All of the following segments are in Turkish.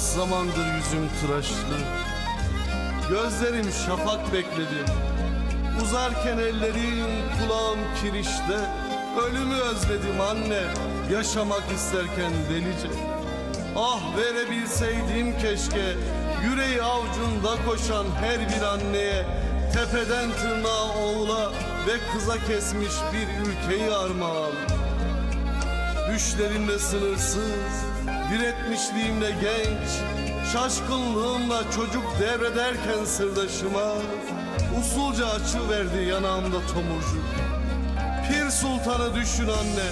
Zamandır yüzüm tıraşlı. Gözlerim şafak bekledim Uzarken ellerim kulağım kirişte. Ölümü özledim anne Yaşamak isterken delice. Ah verebilseydim keşke Yüreği avcunda koşan her bir anneye. Tepeden tırnağa oğula ve kıza kesmiş bir ülkeyi armağan. Düşlerimle sınırsız, diretmişliğimle genç Şaşkınlığımla çocuk devrederken sırdaşıma Usulca açı verdi yanağımda tomurcuk. Pir Sultan'ı düşün anne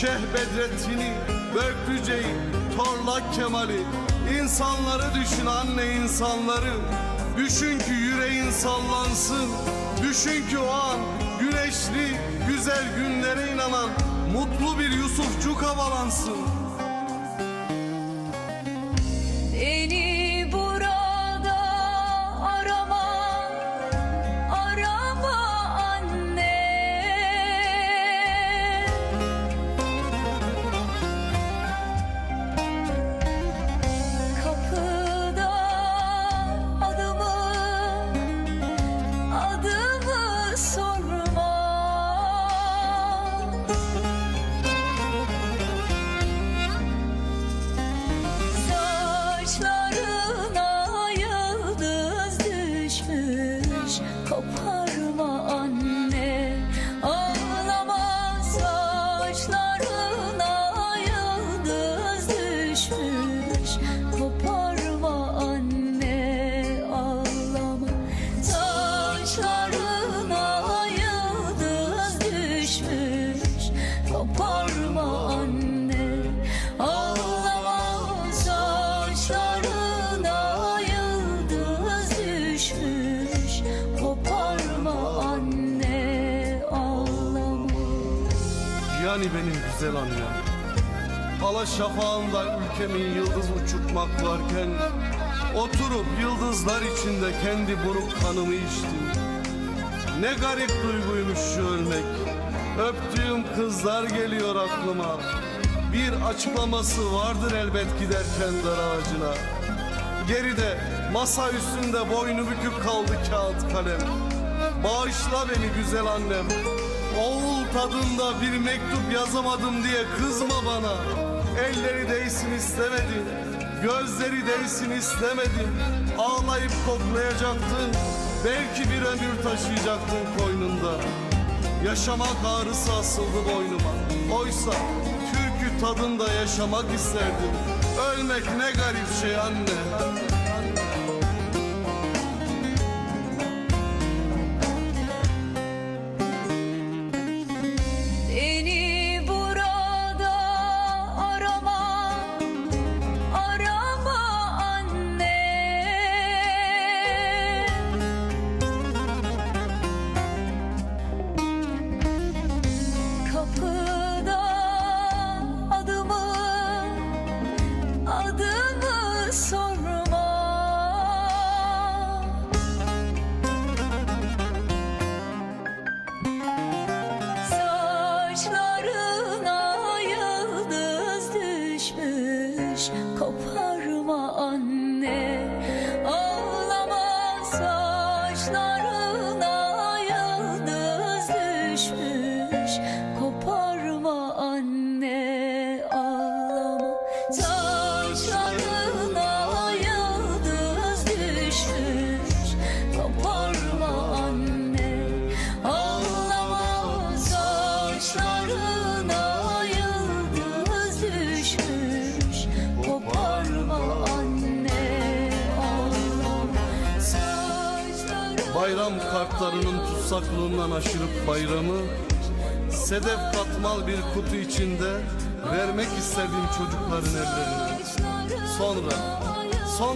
Şeyh Bedrettin'i, Börklüce'yi, Torlak Kemal'i. İnsanları düşün anne insanları. Düşün ki yüreğin sallansın Düşün ki o an güneşli güzel günlere inanan Mutlu bir Yusufçuk havalansın içinde kendi buruk kanımı içtim. Ne garip duyguymuş şu ölmek. Öptüğüm kızlar geliyor aklıma. Bir açıklaması vardır elbet giderken dar ağacına. Geride masa üstünde boynu bükük kaldı kağıt kalem. Bağışla beni güzel annem. Oğul tadında bir mektup yazamadım diye kızma bana. Elleri değsin istemedim Gözleri değsin istemedim Ağlayıp koklayacaktın Belki bir ömür taşıyacaktın koynunda. Yaşamak ağrısı asıldı boynuma. Oysa türkü tadında yaşamak isterdim. Ölmek ne garip şey anne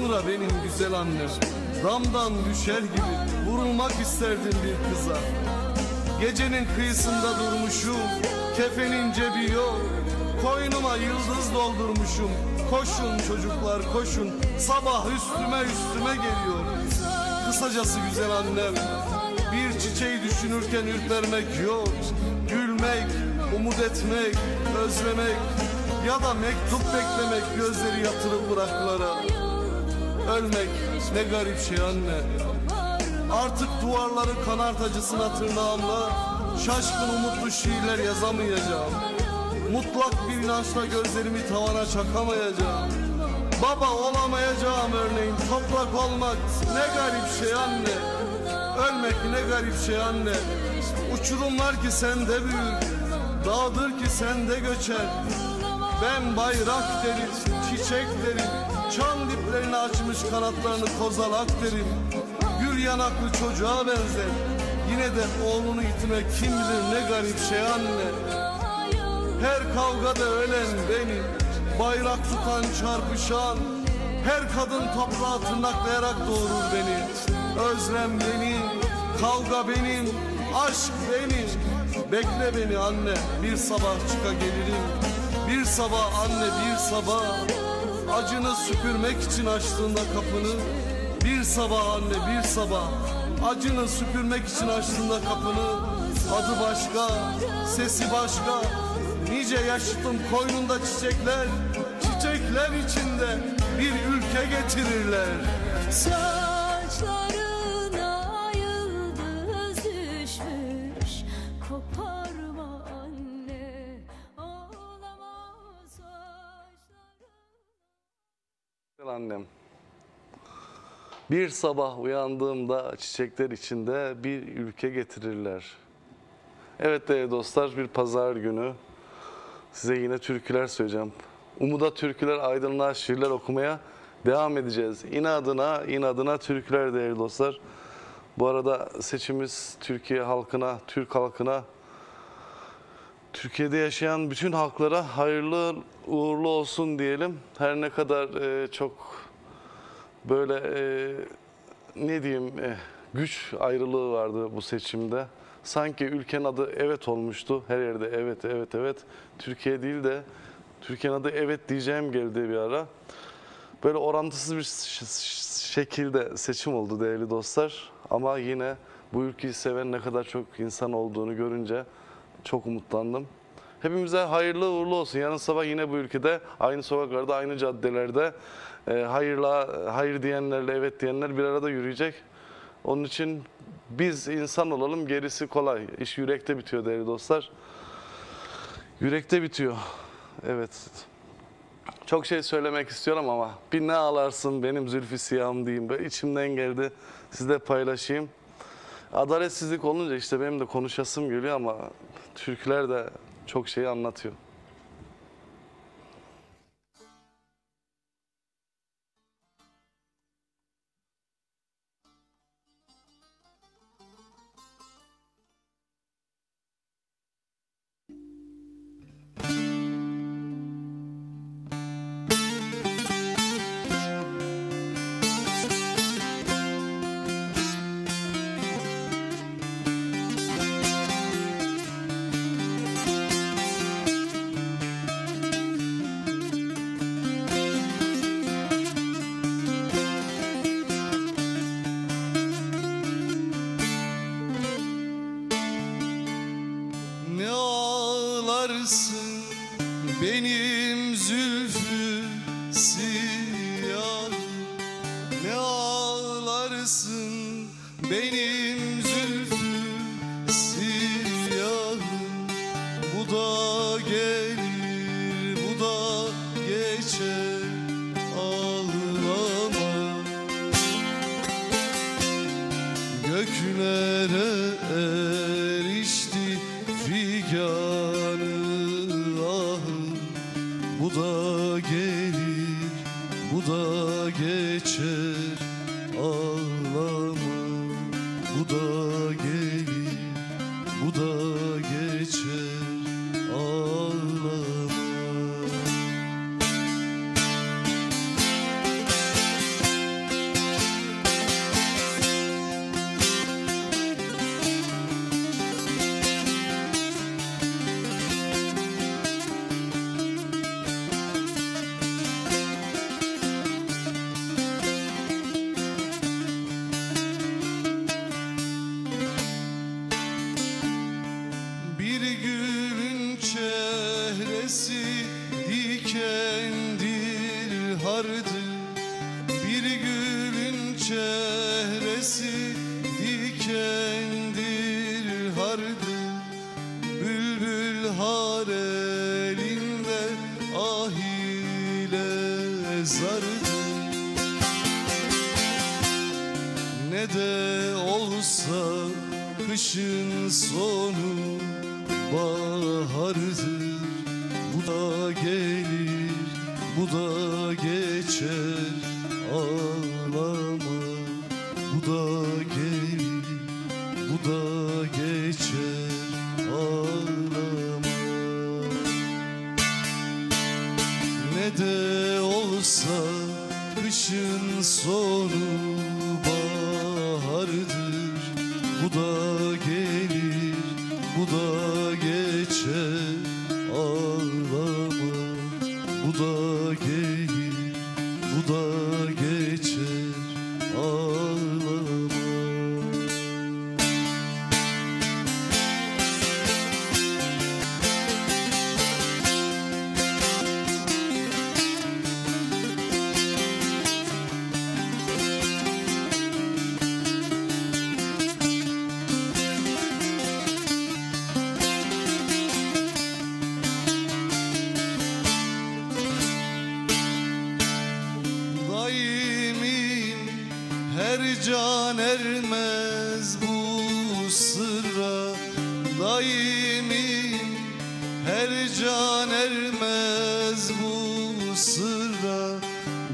sonra benim güzel annem. Damdan düşer gibi vurulmak isterdim bir kıza. Gecenin kıyısında durmuşum Kefenin cebi yok. Koynuma yıldız doldurmuşum. Koşun çocuklar koşun. Sabah üstüme üstüme geliyor. Kısacası güzel annem Bir çiçeği düşünürken ürpermek yok. Gülmek, umut etmek, özlemek Ya da mektup beklemek gözleri yatırıp bıraklara Ölmek ne garip şey anne. Artık duvarları kanartacısına tırnağımla Şaşkın umutlu şiirler yazamayacağım. Mutlak bir inançla gözlerimi tavana çakamayacağım. Baba olamayacağım örneğin Toprak olmak ne garip şey anne. Ölmek ne garip şey anne. Uçurumlar ki sende büyür Dağdır ki sende göçer. Ben bayrak derim, çiçek derim Çam diplerini açmış kanatlarını kozalak derim Gül yanaklı çocuğa benzer. Yine de oğlunu itmek kim bilir ne garip şey anne. Her kavgada ölen benim Bayrak tutan çarpışan. Her kadın toprağı tırnaklayarak doğurur beni. Özlem benim, kavga benim, aşk benim. Bekle beni anne, bir sabah çıka gelirim. Bir sabah anne, bir sabah Acını süpürmek için açtığında kapını Bir sabah anne, bir sabah. Acını süpürmek için açtığında kapını Adı başka, sesi başka. Nice yaşıtım koynunda çiçekler Çiçekler içinde bir ülke getirirler. Saçlarına Annem. Bir sabah uyandığımda çiçekler içinde bir ülke getirirler. Evet değerli dostlar bir pazar günü size yine türküler söyleyeceğim. Umuda türküler, aydınlığa şiirler okumaya devam edeceğiz. İnadına, inadına türküler değerli dostlar. Bu arada seçimiz Türkiye halkına, Türk halkına Türkiye'de yaşayan bütün halklara hayırlı uğurlu olsun diyelim. Her ne kadar e, çok böyle e, ne diyeyim e, güç ayrılığı vardı bu seçimde. Sanki ülkenin adı evet olmuştu. Her yerde evet evet evet. Türkiye değil de Türkiye'nin adı evet diyeceğim geldi bir ara. Böyle orantısız bir şekilde seçim oldu değerli dostlar. Ama yine bu ülkeyi seven ne kadar çok insan olduğunu görünce çok umutlandım. Hepimize hayırlı uğurlu olsun. Yarın sabah yine bu ülkede aynı sokaklarda, aynı caddelerde e, hayırla, hayır diyenlerle evet diyenler bir arada yürüyecek. Onun için biz insan olalım, gerisi kolay. İş yürekte bitiyor değerli dostlar. Yürekte bitiyor. Evet. Çok şey söylemek istiyorum ama bir ne ağlarsın benim zülfü siyahım diyeyim. Böyle içimden geldi. Sizle paylaşayım. Adaletsizlik olunca işte benim de konuşasım geliyor ama türküler de çok şey anlatıyor. Ağlarsın benim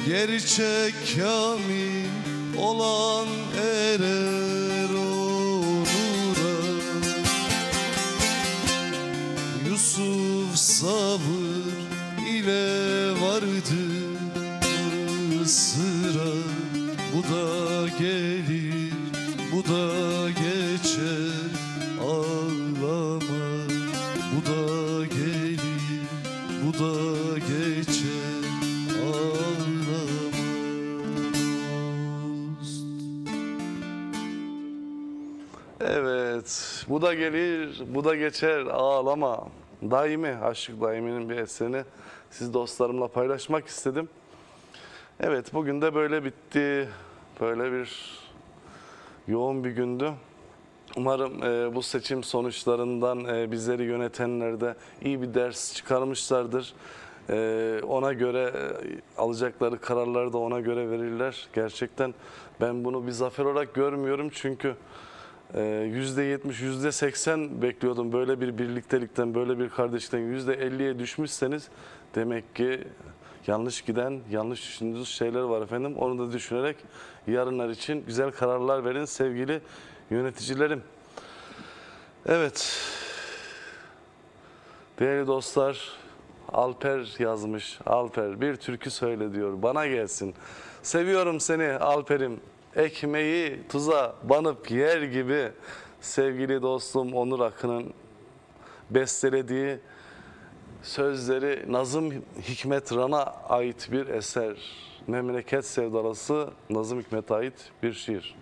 Gerçek kamil olan erer onura. Yusuf sabır da gelir, bu da geçer, ağlama. Daimi, Aşık Daimi'nin bir eserini siz dostlarımla paylaşmak istedim. Evet, bugün de böyle bitti. Böyle bir yoğun bir gündü. Umarım e, bu seçim sonuçlarından e, bizleri yönetenler de iyi bir ders çıkarmışlardır. E, ona göre e, alacakları kararları da ona göre verirler. Gerçekten ben bunu bir zafer olarak görmüyorum çünkü e, yüzde yetmiş, yüzde seksen bekliyordum böyle bir birliktelikten, böyle bir kardeşlikten yüzde elliye düşmüşseniz demek ki yanlış giden, yanlış düşündüğünüz şeyler var efendim. Onu da düşünerek yarınlar için güzel kararlar verin sevgili yöneticilerim. Evet. Değerli dostlar, Alper yazmış. Alper bir türkü söyle diyor. Bana gelsin. Seviyorum seni Alper'im. Ekmeği tuza banıp yer gibi sevgili dostum Onur Akın'ın bestelediği sözleri Nazım Hikmet Ran'a ait bir eser. Memleket Sevdalısı Nazım Hikmet'e ait bir şiir.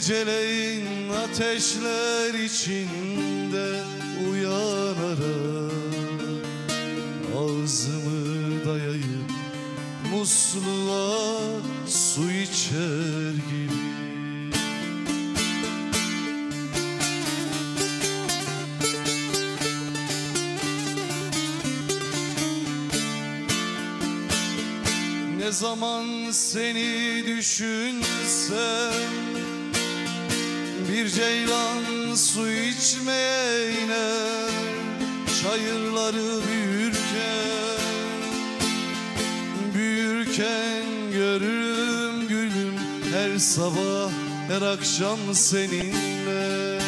Geceleyin ateşler içinde uyanarak Ağzımı dayayıp musluğa su içer gibi. Ne zaman seni düşünsem Bir ceylan su içmeye iner Çayırları büyürken Büyürken görür Her sabah her akşam seninle.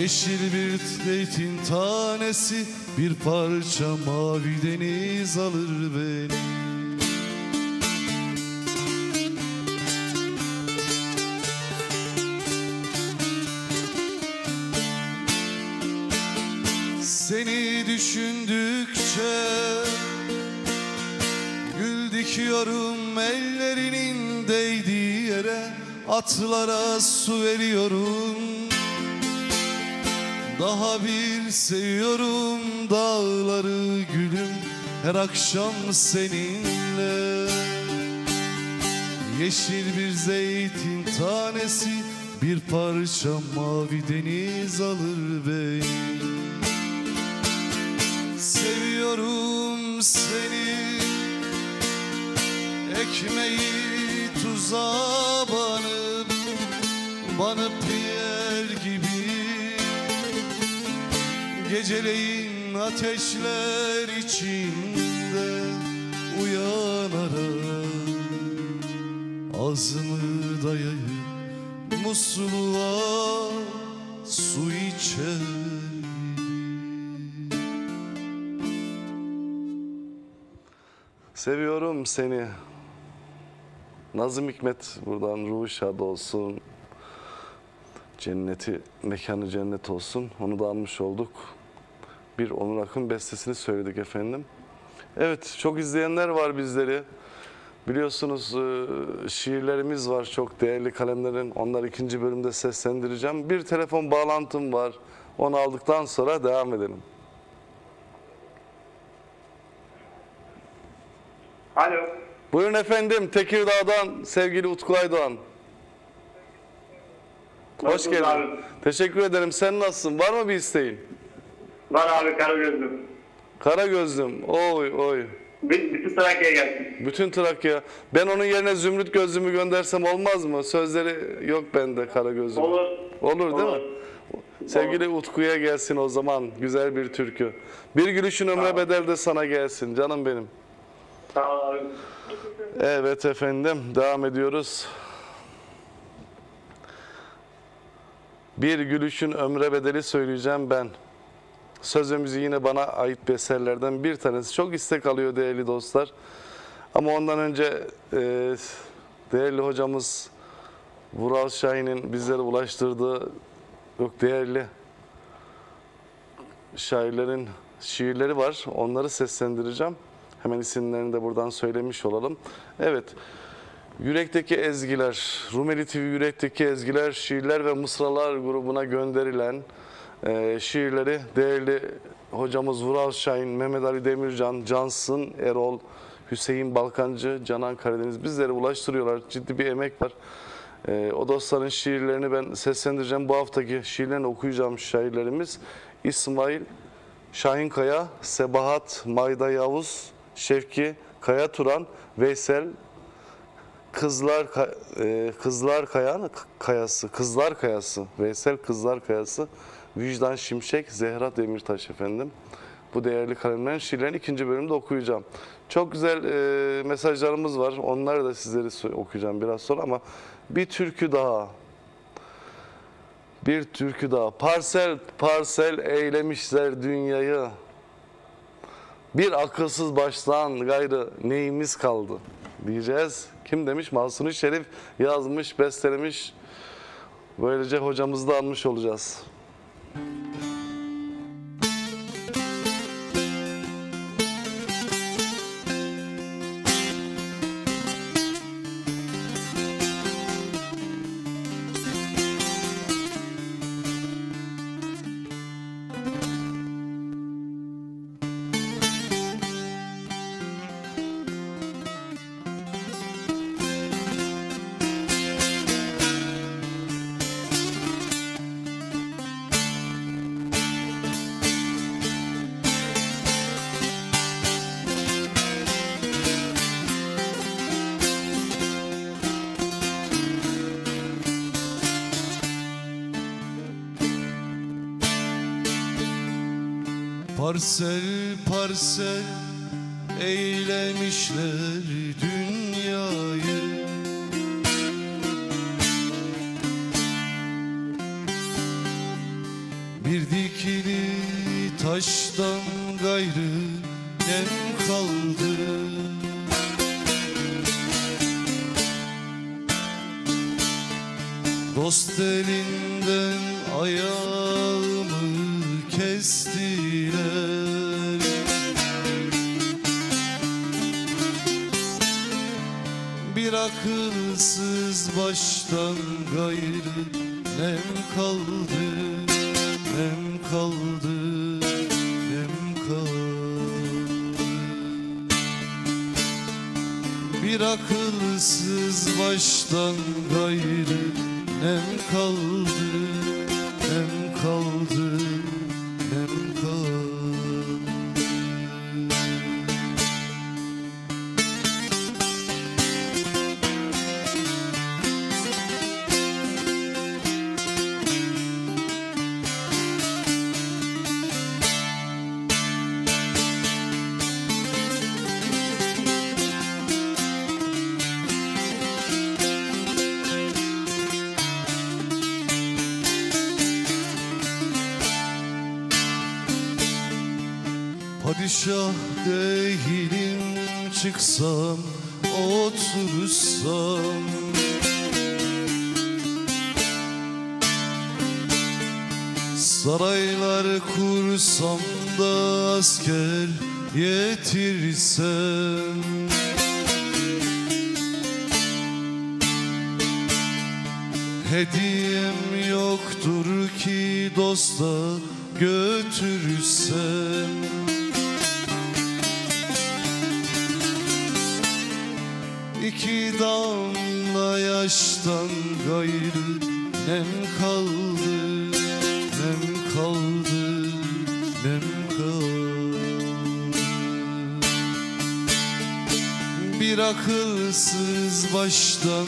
Yeşil bir zeytin tanesi Bir parça mavi deniz alır beni Dikiyorum ellerinin değdiği yere Atlara su veriyorum. Daha bir seviyorum dağları gülüm Her akşam seninle. Yeşil bir zeytin tanesi Bir parça mavi deniz alır beni. Seviyorum seni Ekmeği tuza banıp Banıp yer gibi. Geceleyin ateşler içinde Uyanarak Ağzımı dayayıp Musluğa su içer Seviyorum seni. Nazım Hikmet buradan ruhu şad olsun. Cenneti, mekanı cennet olsun. Onu da almış olduk. Bir Onur Akın bestesini söyledik efendim. Evet, çok izleyenler var bizleri. Biliyorsunuz e, şiirlerimiz var çok değerli kalemlerin. Onları ikinci bölümde seslendireceğim. Bir telefon bağlantım var. Onu aldıktan sonra devam edelim. Alo. Buyurun efendim Tekirdağ'dan sevgili Utku Aydoğan. Hoş geldin. abi? Teşekkür ederim. Sen nasılsın? Var mı bir isteğin? Var abi Karagözlüm. Kara gözlüm. Oy oy. Bütün Trakya'ya gelsin. Bütün Trakya. Ben onun yerine zümrüt gözlümü göndersem olmaz mı? Sözleri yok bende kara gözlüm. Olur. Olur değil Olur. mi? Sevgili Utku'ya gelsin o zaman. Güzel bir türkü. Bir gülüşün ömre bedel de sana gelsin. Canım benim. Sağ ol abi. Evet efendim devam ediyoruz. Bir gülüşün ömre bedeli söyleyeceğim ben. Söz ve müziği yine bana ait bir eserlerden bir tanesi. Çok istek alıyor değerli dostlar. Ama ondan önce e, değerli hocamız Vural Şahin'in bizlere ulaştırdığı çok değerli şairlerin şiirleri var. Onları seslendireceğim. Hemen isimlerini de buradan söylemiş olalım. Evet. Yürekteki Ezgiler, Rumeli TV Yürekteki Ezgiler, Şiirler ve Mısralar grubuna gönderilen e, şiirleri değerli hocamız Vural Şahin, Mehmet Ali Demircan, Cansın Erol, Hüseyin Balkancı, Canan Karadeniz bizlere ulaştırıyorlar. Ciddi bir emek var. E, o dostların şiirlerini ben seslendireceğim. Bu haftaki şiirlerini okuyacağım şairlerimiz İsmail Şahinkaya, Sebahat Mayda Yavuz, Şevki Kaya Turan, Veysel Kızlar e, Kızlar Kayan Kayası, Kızlar Kayası, Veysel Kızlar Kayası, Vicdan Şimşek, Zehra Demirtaş efendim. Bu değerli kalemlerin şiirlerini ikinci bölümde okuyacağım. Çok güzel e, mesajlarımız var. Onları da sizlere okuyacağım biraz sonra ama bir türkü daha. Bir türkü daha. Parsel parsel eylemişler dünyayı. Bir akılsız baştan gayrı neyimiz kaldı diyeceğiz. Kim demiş? Mahsuni Şerif yazmış, bestelemiş. Böylece hocamızı da almış olacağız. Parsel parsel eylemişler Padişah değilim çıksam otursam. Saraylar kursam da asker yetirsem. Hediyem yoktur ki dosta götürsem nem kaldı Nem kaldı, nem kaldı. Bir akılsız baştan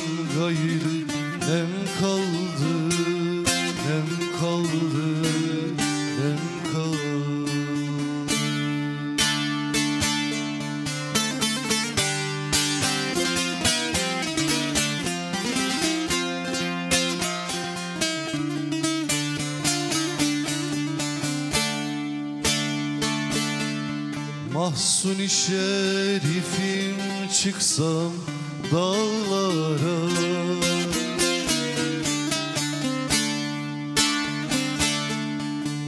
şerifim çıksam dağlara.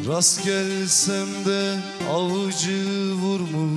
Rast gelsem de avcı vurmuş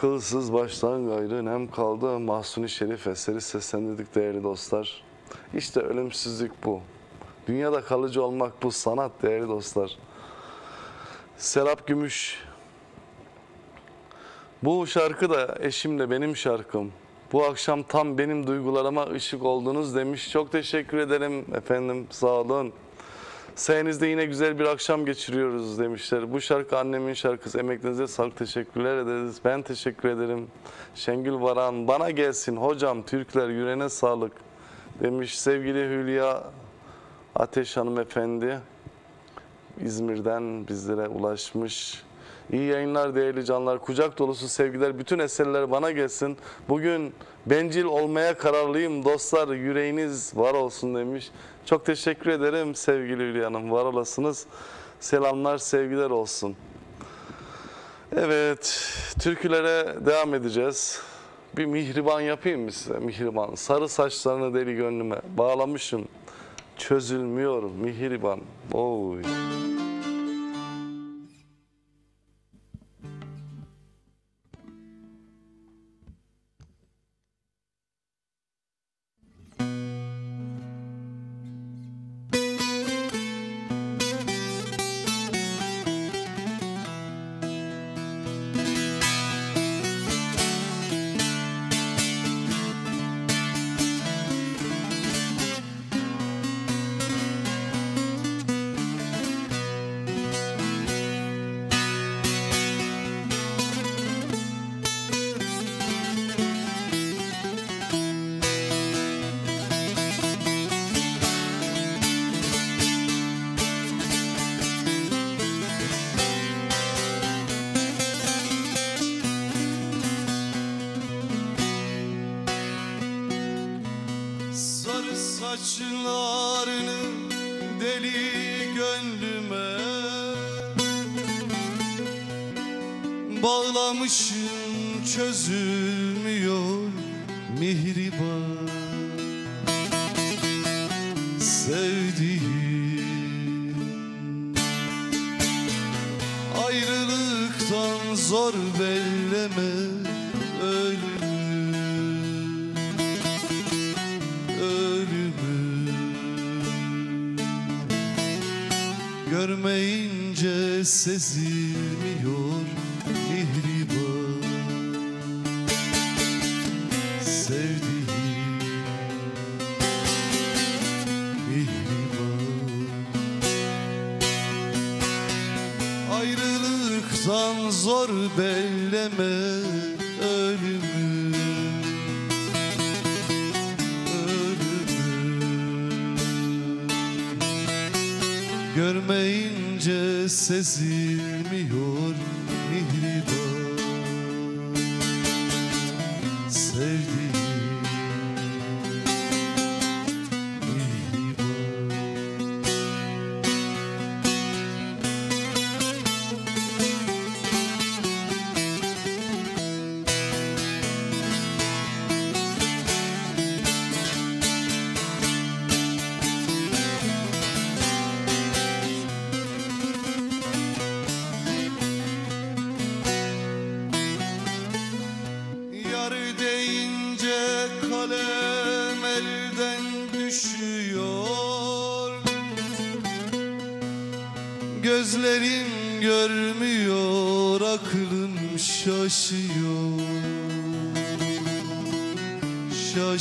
Bir akılsız baştan gayrı nem kaldı. Mahsuni Şerif eseri seslendirdik değerli dostlar. İşte ölümsüzlük bu. Dünyada kalıcı olmak bu sanat değerli dostlar. Serap Gümüş. Bu şarkı da eşimle benim şarkım. Bu akşam tam benim duygularıma ışık oldunuz demiş. Çok teşekkür ederim efendim. Sağ olun. Sayenizde yine güzel bir akşam geçiriyoruz demişler. Bu şarkı annemin şarkısı. Emeklerinize sağlık teşekkürler ederiz. Ben teşekkür ederim. Şengül Varan bana gelsin hocam Türkler yüreğine sağlık demiş. Sevgili Hülya Ateş hanımefendi İzmir'den bizlere ulaşmış. İyi yayınlar değerli canlar. Kucak dolusu sevgiler. Bütün eserler bana gelsin. Bugün bencil olmaya kararlıyım dostlar. Yüreğiniz var olsun demiş. Çok teşekkür ederim sevgili Hülya Hanım. Var olasınız. Selamlar, sevgiler olsun. Evet, türkülere devam edeceğiz. Bir mihriban yapayım mı size? Mihriban. Sarı saçlarını deli gönlüme bağlamışım. Çözülmüyor mihriban. Oy.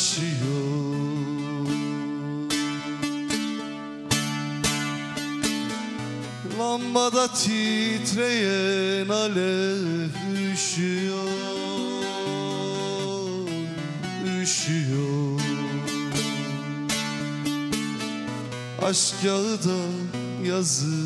Şaşıyor Lambada titreyen alev üşüyor Üşüyor. Aşk yağı da yazılmıyor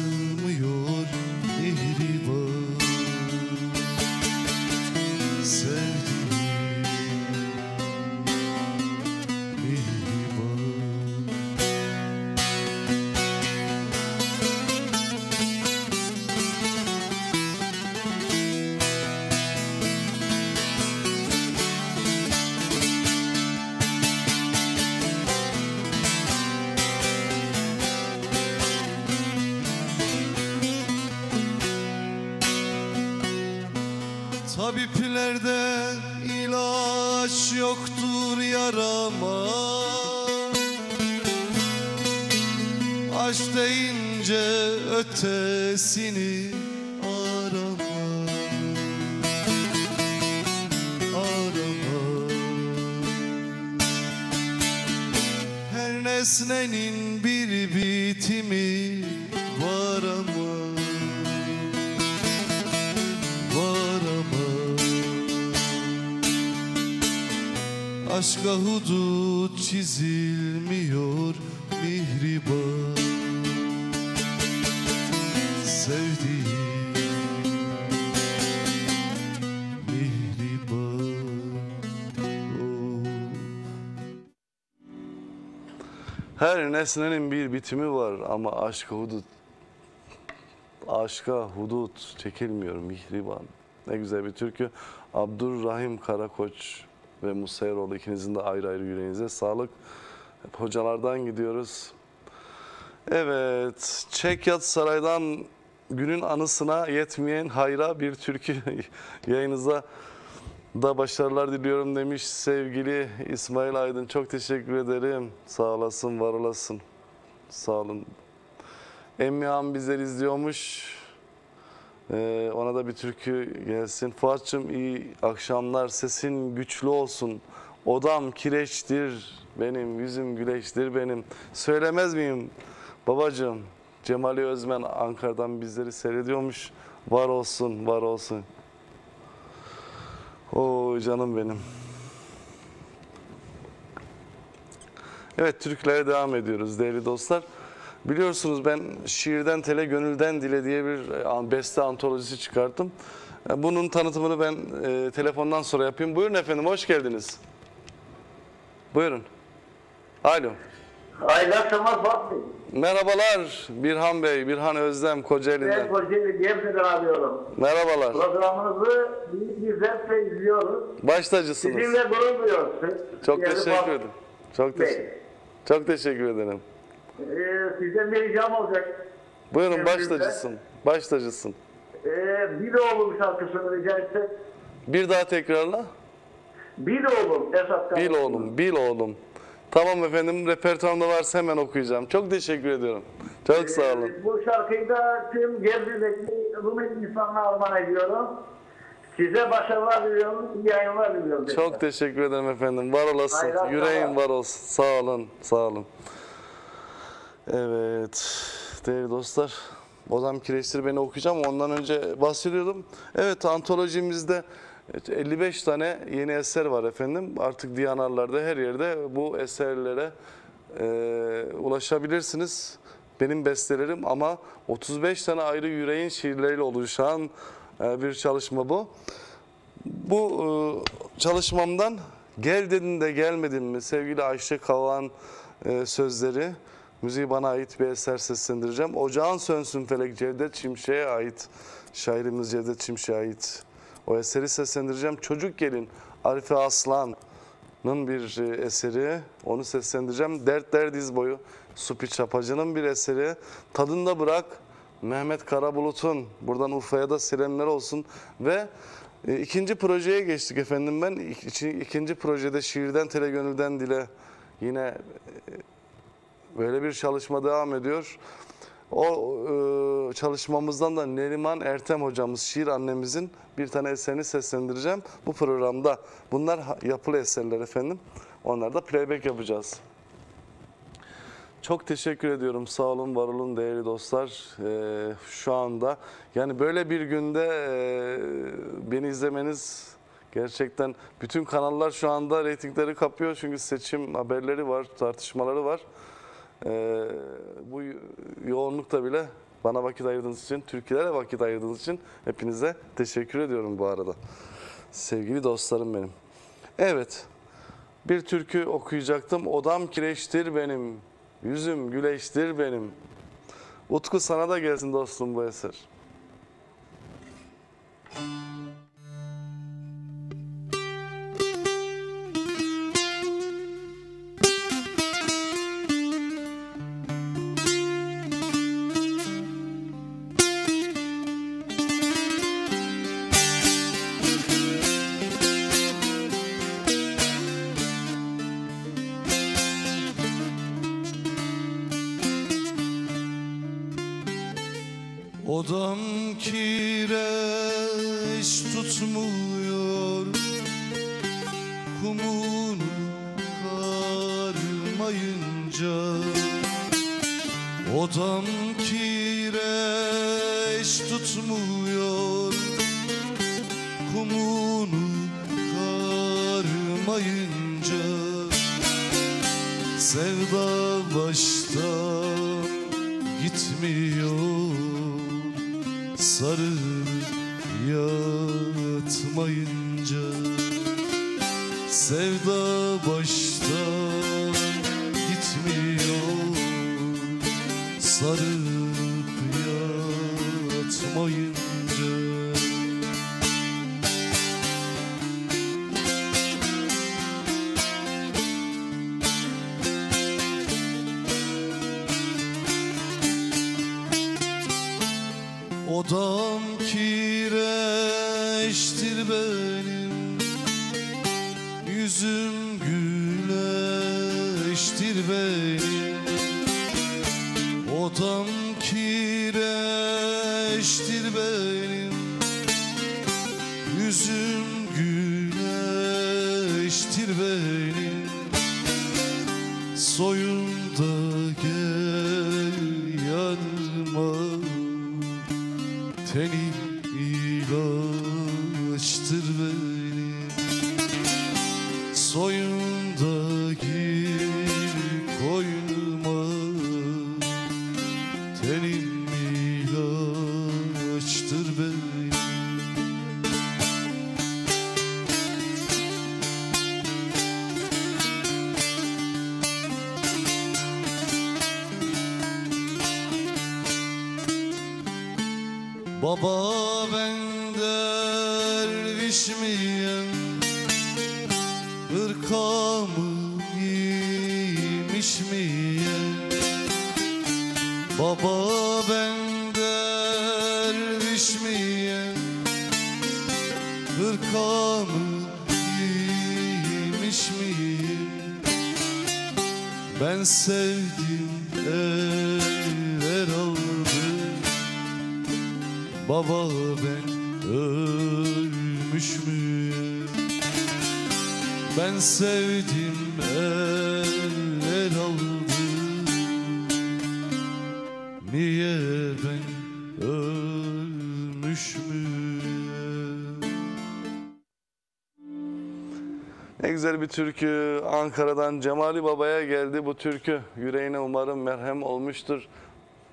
nesnenin bir bitimi var ama aşka hudut aşka hudut çekilmiyor mihriban. Ne güzel bir türkü. Abdurrahim Karakoç ve Musa Eroğlu ikinizin de ayrı ayrı yüreğinize sağlık. Hep hocalardan gidiyoruz. Evet, Çekyat Saray'dan günün anısına yetmeyen hayra bir türkü yayınıza da başarılar diliyorum demiş sevgili İsmail Aydın. Çok teşekkür ederim. Sağ olasın, var olasın. Sağ olun. Emmi Han bizleri izliyormuş. Ee, ona da bir türkü gelsin. Fuat'cığım iyi akşamlar. Sesin güçlü olsun. Odam kireçtir benim, yüzüm güleçtir benim. Söylemez miyim babacığım? Cemali Özmen Ankara'dan bizleri seyrediyormuş. Var olsun, var olsun. Oo canım benim. Evet Türklere devam ediyoruz değerli dostlar. Biliyorsunuz ben şiirden tele gönülden dile diye bir e, beste antolojisi çıkarttım. E, Bunun tanıtımını ben e, telefondan sonra yapayım. Buyurun efendim hoş geldiniz. Buyurun. Alo. Hayırlı akşamlar Fuat Bey. Merhabalar Birhan Bey, Birhan Özlem Ben Kocaeli'nden. Kocaeli Gebze'den arıyorum. Merhabalar. Programınızı büyük bir zevkle izliyoruz. Baş tacısınız. Sizinle gurur duyuyoruz. Çok Değerli teşekkür ederim. Çok, teşekkür çok teşekkür ederim. Ee, sizden bir ricam olacak. Buyurun baş Teşekkürler. tacısın. Baş tacısın. Ee, bir oğlum şarkısını rica etsek. Bir daha tekrarla. Bir oğlum Esat Bil oğlum, bil oğlum. Tamam efendim, repertuarımda varsa hemen okuyacağım. Çok teşekkür ediyorum. Çok sağ olun. Ee, bu şarkıyı da tüm Gebze'deki Rumeli insanına armağan ediyorum. Size başarılar diliyorum, iyi yayınlar diliyorum. Çok teşekkür ederim efendim. Var olasın. Hayırlı Yüreğin var olsun. Sağ olun. Sağ olun. Evet. Değerli dostlar. Odam Kireçtir beni okuyacağım. Ondan önce bahsediyordum. Evet antolojimizde 55 tane yeni eser var efendim. Artık Diyanarlarda her yerde bu eserlere e, ulaşabilirsiniz. Benim bestelerim ama 35 tane ayrı yüreğin şiirleriyle oluşan e, bir çalışma bu. Bu e, çalışmamdan gel dedin de gelmedin mi sevgili Ayşe Kavan e, sözleri müziği bana ait bir eser seslendireceğim. Ocağın sönsün felek Cevdet Çimşek'e ait şairimiz Cevdet Çimşek'e ait o eseri seslendireceğim. Çocuk gelin Arife Aslan'ın bir e, eseri onu seslendireceğim. Dertler diz boyu Supi Çapacı'nın bir eseri. Tadında bırak Mehmet Karabulut'un buradan Urfa'ya da selamlar olsun ve e, ikinci projeye geçtik efendim ben. İki, ikinci projede şiirden tele gönülden dile yine e, böyle bir çalışma devam ediyor. O e, çalışmamızdan da Neriman Ertem hocamız, şiir annemizin bir tane eserini seslendireceğim bu programda. Bunlar yapılı eserler efendim. Onlarda playback yapacağız. Çok teşekkür ediyorum. Sağ olun, var olun değerli dostlar. Ee, şu anda yani böyle bir günde e, beni izlemeniz gerçekten bütün kanallar şu anda reytingleri kapıyor. Çünkü seçim haberleri var, tartışmaları var. Ee, bu yo- yoğunlukta bile bana vakit ayırdığınız için, Türkiye'lere vakit ayırdığınız için hepinize teşekkür ediyorum bu arada. Sevgili dostlarım benim. Evet, bir türkü okuyacaktım. Odam kireçtir benim, yüzüm güleştir benim. Utku sana da gelsin dostum bu eser. Ölmüş müyüm Ben sevdim eller aldı Niye ben ölmüş müyüm Ne güzel bir türkü. Ankara'dan Cemali Baba'ya geldi bu türkü. Yüreğine umarım merhem olmuştur.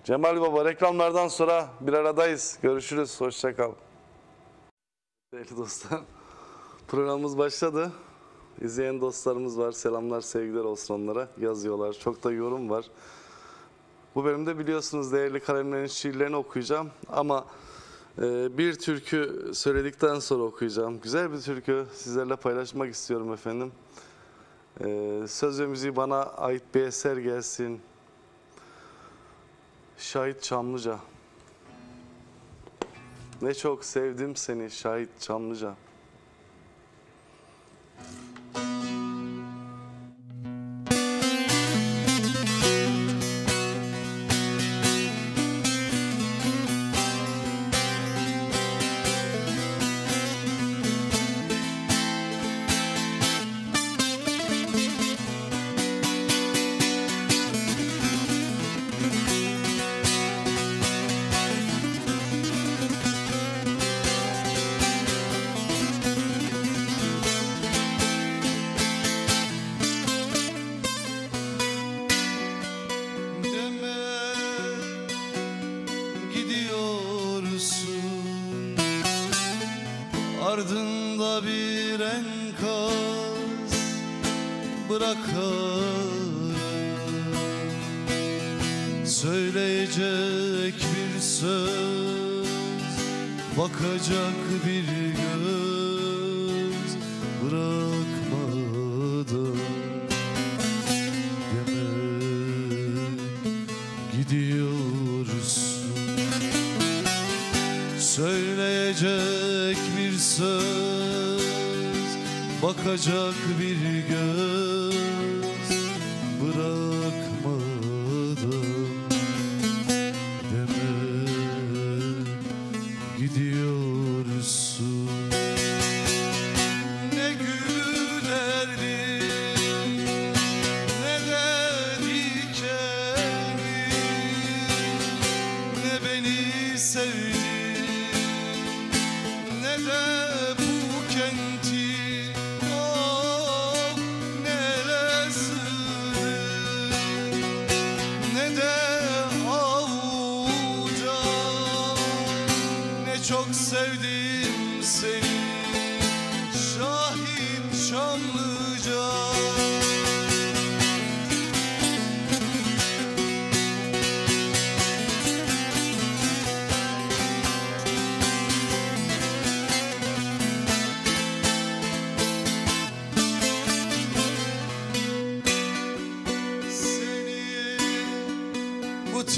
Cemali Baba reklamlardan sonra bir aradayız. Görüşürüz. Hoşça kal. Değerli dostlar. Programımız başladı. İzleyen dostlarımız var. Selamlar, sevgiler olsun onlara. Yazıyorlar. Çok da yorum var. Bu bölümde biliyorsunuz değerli kalemlerin şiirlerini okuyacağım. Ama ee, bir türkü söyledikten sonra okuyacağım. Güzel bir türkü sizlerle paylaşmak istiyorum efendim. Ee, söz ve müziği bana ait bir eser gelsin. Şahit Çamlıca. Ne çok sevdim seni Şahit Çamlıca.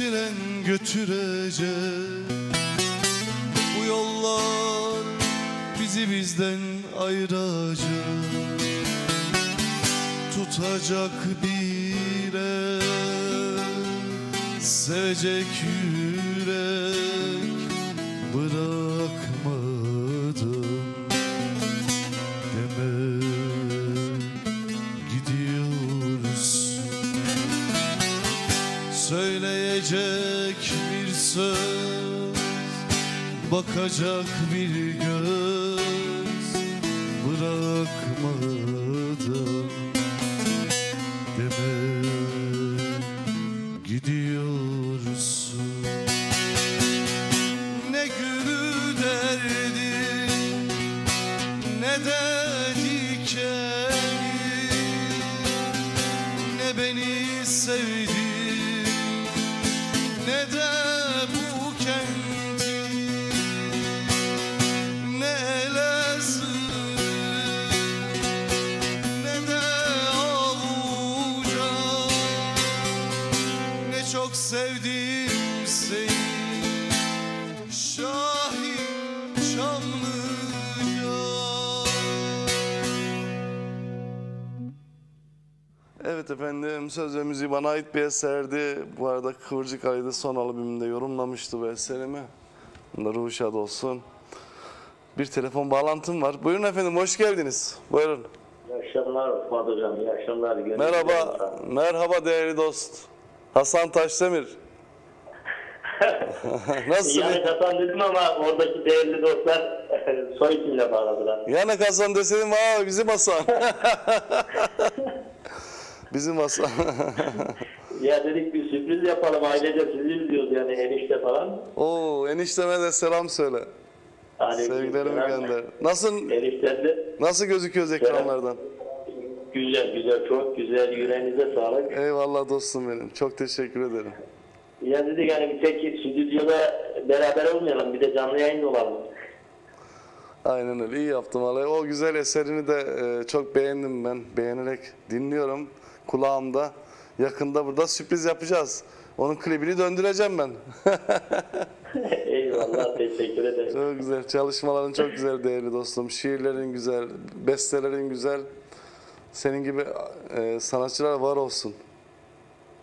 Tren götürecek. Bu yollar bizi bizden ayıracak. Tutacak bir el Sevecek yürek Bakacak bir söz ve müziği bana ait bir eserdi. Bu arada Kıvırcık Ay'da son albümünde yorumlamıştı bu eserimi. Ruhu şad olsun. Bir telefon bağlantım var. Buyurun efendim hoş geldiniz. Buyurun. İyi akşamlar Fuat Hocam, iyi akşamlar. Gönül Merhaba, Hocam. merhaba değerli dost. Hasan Taşdemir. Nasılsın? Yani Hasan dedim ama oradaki değerli dostlar soy isimle bağladılar. Yanık Hasan deseydim aa bizim Hasan. bizim Hasan. Ya dedik bir sürpriz yapalım ailece sizi izliyoruz yani enişte falan. Oo enişteme de selam söyle. Aleyküm Sevgilerimi selam. gönder. Nasıl Enişten de nasıl gözüküyoruz ekranlardan? güzel güzel çok güzel yüreğinize sağlık. Eyvallah dostum benim. Çok teşekkür ederim. Ya dedik hani bir tek stüdyoda beraber olmayalım bir de canlı yayın olalım. Aynen öyle. İyi yaptım vallahi. O güzel eserini de e, çok beğendim ben. Beğenerek dinliyorum kulağımda. Yakında burada sürpriz yapacağız. Onun klibini döndüreceğim ben. Eyvallah teşekkür ederim. çok güzel. Çalışmaların çok güzel değerli dostum. Şiirlerin güzel, bestelerin güzel. Senin gibi e, sanatçılar var olsun.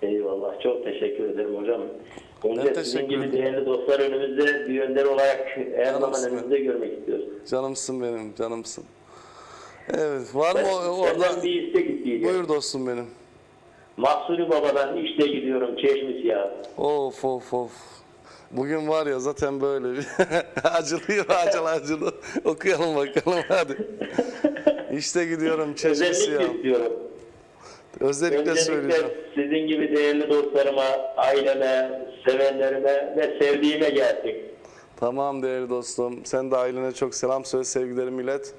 Eyvallah çok teşekkür ederim hocam. Önce Ben sizin gibi değerli dostlar önümüzde bir önder olarak her zaman önümüzde görmek istiyoruz. Canımsın benim, canımsın. Evet, var mı o- orada? senden bir istek isteyeceğim. Buyur dostum benim. Mahsuni Baba'dan işte gidiyorum Çeşmis ya. Of of of. Bugün var ya zaten böyle bir acılıyor acılı acılı. Okuyalım bakalım hadi. İşte gidiyorum çeşmesi Özellikle ya. istiyorum. Özellikle Öncelikle söyleyeceğim. sizin gibi değerli dostlarıma, aileme, sevenlerime ve sevdiğime gelsin. Tamam değerli dostum. Sen de ailene çok selam söyle sevgilerimi ilet.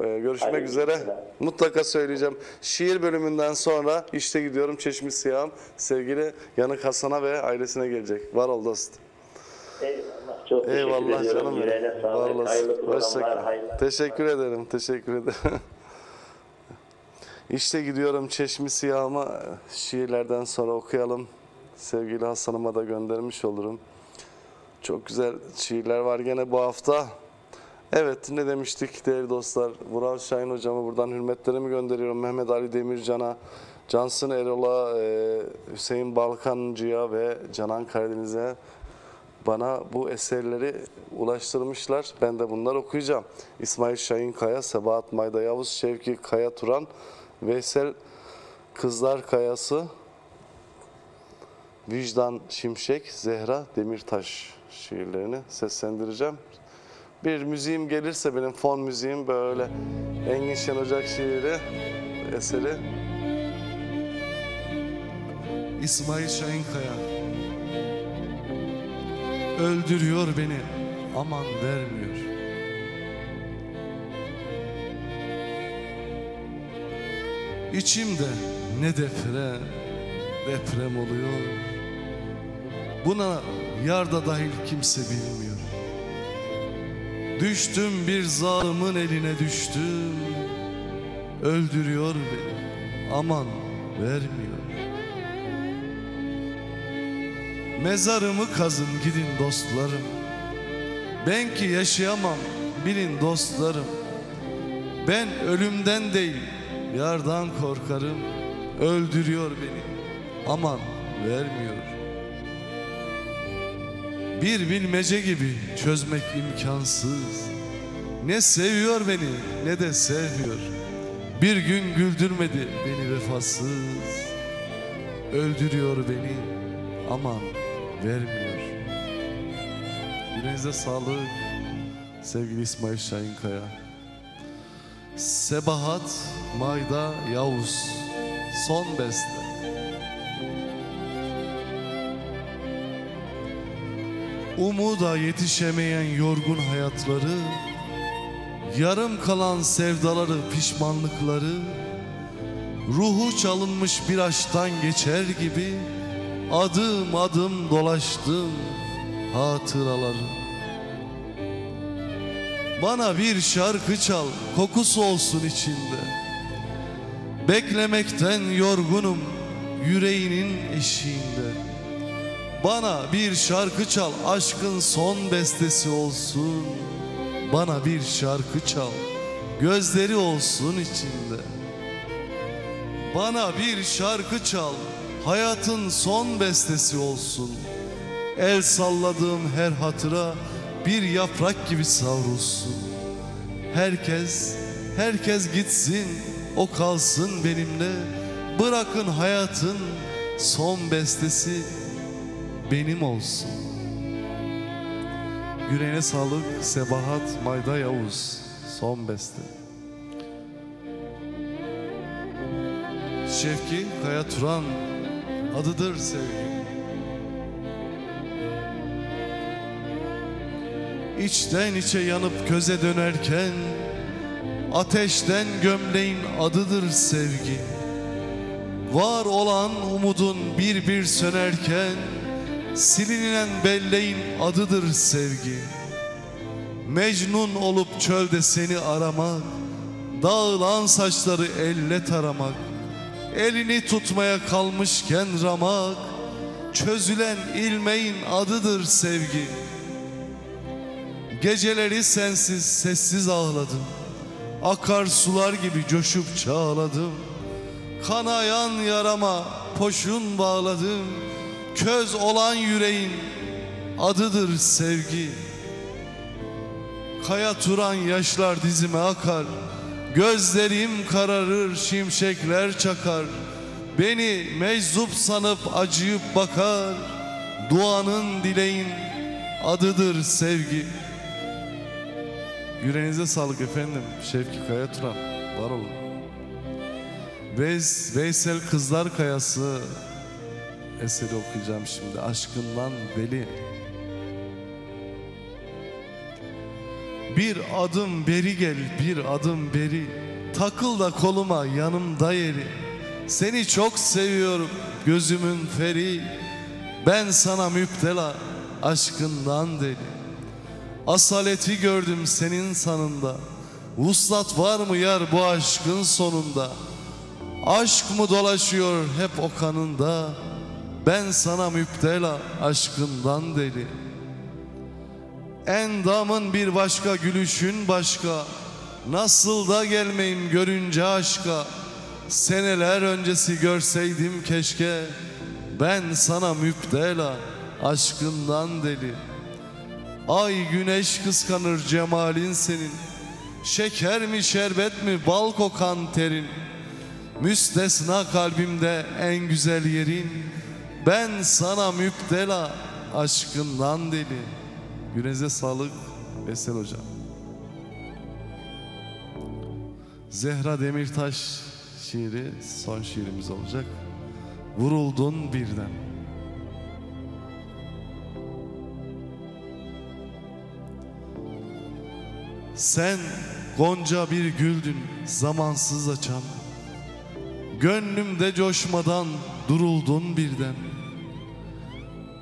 Ee, görüşmek Aleyküm üzere. Mutlaka söyleyeceğim. Şiir bölümünden sonra işte gidiyorum Çeşmi Siyahım. Sevgili Yanık Hasan'a ve ailesine gelecek. Var ol dost. Eyvallah. Çok Eyvallah canım benim. Var olasın. Hayırlı Hoşça programlar. kal. Hayırlı Teşekkür ederim. Teşekkür ederim. işte gidiyorum Çeşmi Siyahıma şiirlerden sonra okuyalım. Sevgili Hasan'ıma da göndermiş olurum. Çok güzel şiirler var gene bu hafta. Evet ne demiştik değerli dostlar. Vural Şahin hocama buradan hürmetlerimi gönderiyorum. Mehmet Ali Demircan'a, Cansın Erol'a, e, Hüseyin Balkancı'ya ve Canan Karadeniz'e bana bu eserleri ulaştırmışlar. Ben de bunları okuyacağım. İsmail Şahin Kaya, Sebahat Mayda Yavuz, Şevki Kaya Turan, Veysel Kızlar Kayası, Vicdan Şimşek, Zehra Demirtaş şiirlerini seslendireceğim. Bir müziğim gelirse benim fon müziğim böyle. Engin Şen Ocak şiiri eseri. İsmail Şahinkaya Öldürüyor beni aman vermiyor. İçimde ne deprem deprem oluyor? Buna yarda dahil kimse bilmiyor Düştüm bir zalimin eline düştüm. Öldürüyor beni aman vermiyor. Mezarımı kazın gidin dostlarım. Ben ki yaşayamam bilin dostlarım. Ben ölümden değil yardan korkarım. Öldürüyor beni aman vermiyor Bir bilmece gibi çözmek imkansız Ne seviyor beni ne de sevmiyor Bir gün güldürmedi beni vefasız Öldürüyor beni aman vermiyor. Yüreğinize sağlık sevgili İsmail Şahinkaya. Sebahat Mayda Yavuz son beste. Umuda yetişemeyen yorgun hayatları Yarım kalan sevdaları, pişmanlıkları Ruhu çalınmış bir aşktan geçer gibi Adım adım dolaştım hatıraları. Bana bir şarkı çal kokusu olsun içinde. Beklemekten yorgunum yüreğinin eşiğinde Bana bir şarkı çal aşkın son bestesi olsun. Bana bir şarkı çal gözleri olsun içinde. Bana bir şarkı çal hayatın son bestesi olsun. El salladığım her hatıra bir yaprak gibi savrulsun. Herkes, herkes gitsin, o kalsın benimle. Bırakın hayatın son bestesi benim olsun. Yüreğine sağlık Sebahat Mayda Yavuz son beste. Şevki Kaya Turan adıdır sevgi. İçten içe yanıp köze dönerken Ateşten gömleğin adıdır sevgi Var olan umudun bir bir sönerken Silinilen belleğin adıdır sevgi. Mecnun olup çölde seni aramak Dağılan saçları elle taramak Elini tutmaya kalmışken ramak Çözülen ilmeğin adıdır sevgi. Geceleri sensiz sessiz ağladım Akar sular gibi coşup çağladım Kanayan yarama poşun bağladım Köz olan yüreğin adıdır sevgi Kaya turan yaşlar dizime akar Gözlerim kararır şimşekler çakar Beni meczup sanıp acıyıp bakar Duanın dileğin adıdır sevgi Yüreğinize sağlık efendim. Şevki Kaya Turan. Var olun. Veys, Veysel Kızlar Kayası eseri okuyacağım şimdi. Aşkından beli. Bir adım beri gel, bir adım beri. Takıl da koluma yanımda yeri. Seni çok seviyorum gözümün feri. Ben sana müptela aşkından deli. Asaleti gördüm senin sanında Vuslat var mı yar bu aşkın sonunda Aşk mı dolaşıyor hep o kanında Ben sana müptela aşkından deli. Endamın bir başka gülüşün başka. Nasıl da gelmeyim görünce aşka. Seneler öncesi görseydim keşke. Ben sana müptela aşkından deli. Ay güneş kıskanır cemalin senin. Şeker mi şerbet mi bal kokan terin. Müstesna kalbimde en güzel yerin Ben sana müptela aşkından deli Yüreğinize sağlık Vesel Hocam. Zehra Demirtaş şiiri son şiirimiz olacak. Vuruldun birden. Sen gonca bir güldün zamansız açan. Gönlümde coşmadan duruldun birden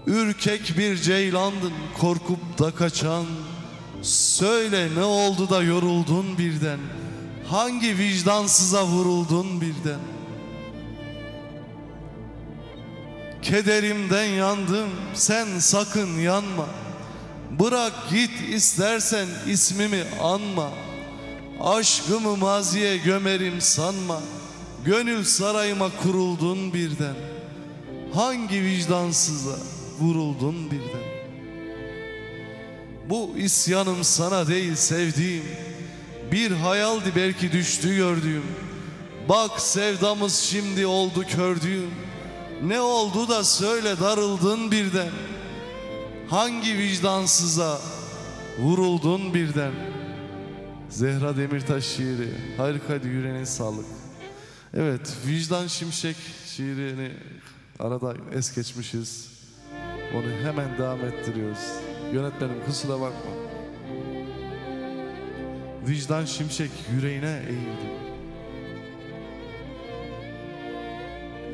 Ürkek bir ceylandın korkup da kaçan. Söyle ne oldu da yoruldun birden? Hangi vicdansıza vuruldun birden? Kederimden yandım sen sakın yanma. Bırak git istersen ismimi anma. Aşkımı maziye gömerim sanma. Gönül sarayıma kuruldun birden. Hangi vicdansıza vuruldun birden. Bu isyanım sana değil sevdiğim Bir hayaldi belki düştü gördüğüm. Bak sevdamız şimdi oldu kördüğüm. Ne oldu da söyle darıldın birden. Hangi vicdansıza vuruldun birden? Zehra Demirtaş şiiri Harikaydı yüreğine sağlık. Evet Vicdan Şimşek şiirini arada es geçmişiz Onu hemen devam ettiriyoruz. Yönetmenim kusura bakma. Vicdan Şimşek yüreğine eğildi.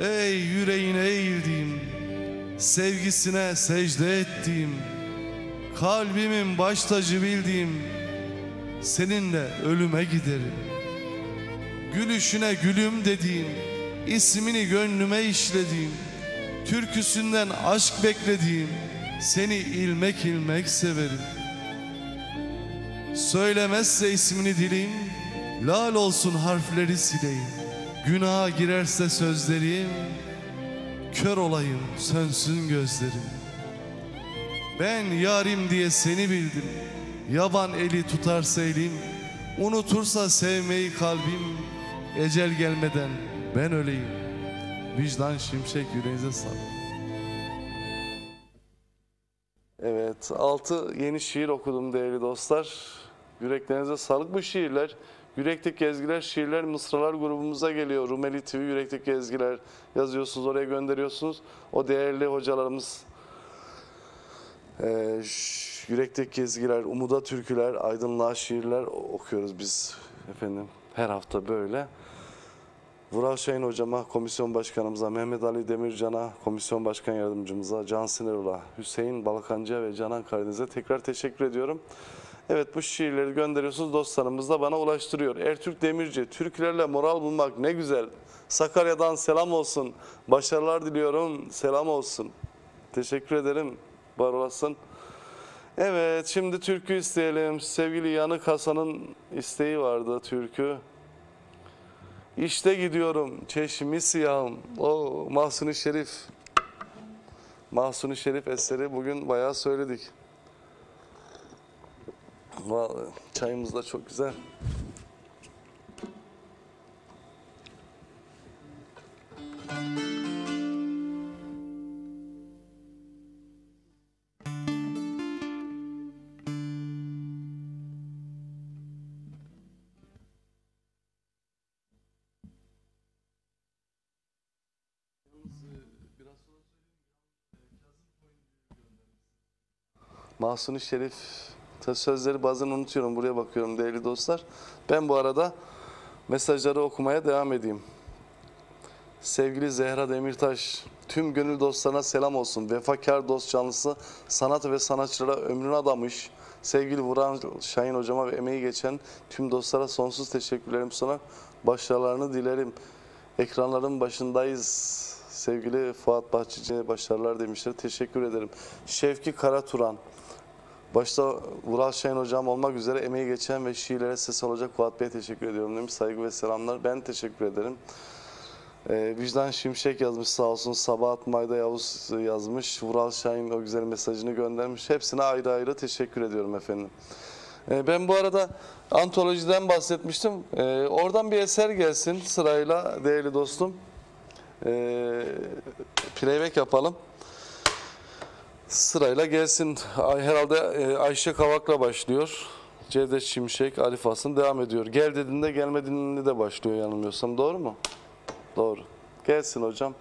Ey yüreğine eğildiğim Sevgisine secde ettiğim Kalbimin baş tacı bildiğim Seninle ölüme giderim. Gülüşüne gülüm dediğim ismini gönlüme işlediğim Türküsünden aşk beklediğim Seni ilmek ilmek severim. Söylemezse ismini dilim Lal olsun harfleri sileyim. Günaha girerse sözlerim Kör olayım sönsün gözlerim. Ben yarim diye seni bildim Yaban eli tutarsa elim Unutursa sevmeyi kalbim. Ecel gelmeden ben öleyim Vicdan şimşek yüreğinize sağlık Evet, altı yeni şiir okudum değerli dostlar. Yüreklerinize sağlık. Bu şiirler, Yüreklik Gezgiler, Şiirler, Mısralar grubumuza geliyor. Rumeli TV, Yüreklik Gezgiler yazıyorsunuz, oraya gönderiyorsunuz. O değerli hocalarımız, e, ş- Yüreklik Gezgiler, Umuda Türküler, Aydınlığa Şiirler okuyoruz biz efendim. Her hafta böyle. Vural Şahin hocama, komisyon başkanımıza, Mehmet Ali Demircan'a, komisyon başkan yardımcımıza, Can Sinerul'a, Hüseyin Balkancı'ya ve Canan Karadeniz'e tekrar teşekkür ediyorum. Evet bu şiirleri gönderiyorsunuz dostlarımız da bana ulaştırıyor. Ertürk Demirci, türkülerle moral bulmak ne güzel. Sakarya'dan selam olsun. Başarılar diliyorum. Selam olsun. Teşekkür ederim. Var olasın. Evet şimdi türkü isteyelim. Sevgili Yanık Hasan'ın isteği vardı türkü. İşte gidiyorum çeşmi siyahım. O Mahsuni Şerif. Mahsuni Şerif eseri bugün bayağı söyledik. Vallahi çayımız da çok güzel. Mahsuni Şerif sözleri bazen unutuyorum buraya bakıyorum değerli dostlar. Ben bu arada mesajları okumaya devam edeyim. Sevgili Zehra Demirtaş, tüm gönül dostlarına selam olsun. Vefakar dost canlısı sanat ve sanatçılara ömrünü adamış. Sevgili Vuran Şahin hocama ve emeği geçen tüm dostlara sonsuz teşekkürlerimi sunar. Başarılarını dilerim. Ekranların başındayız. Sevgili Fuat Bahçeci'ye başarılar demişler. Teşekkür ederim. Şevki Karaturan. Başta Vural Şahin hocam olmak üzere emeği geçen ve şiirlere ses olacak Fuat Bey'e teşekkür ediyorum demiş. Saygı ve selamlar. Ben teşekkür ederim. Ee, Vicdan Şimşek yazmış sağ olsun. Sabahat Mayda Yavuz yazmış. Vural Şahin o güzel mesajını göndermiş. Hepsine ayrı ayrı teşekkür ediyorum efendim. Ee, ben bu arada antolojiden bahsetmiştim. Ee, oradan bir eser gelsin sırayla değerli dostum. Ee, playback yapalım. Sırayla gelsin. Herhalde e, Ayşe Kavak'la başlıyor. Cevdet Şimşek, Arif Asım devam ediyor. Gel dediğinde gelmediğinde de başlıyor yanılmıyorsam. Doğru mu? Doğru. Gelsin hocam.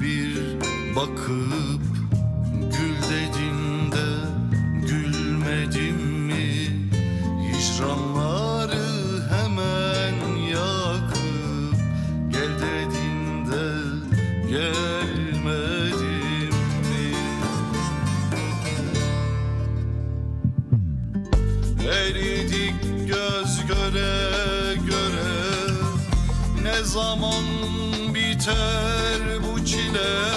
Bir bakıp Gül dediğinde gülmedim mi? Hicranları hemen yakıp Gel dediğinde gelmedim mi? Eridik göz göre göre Ne zaman biter bu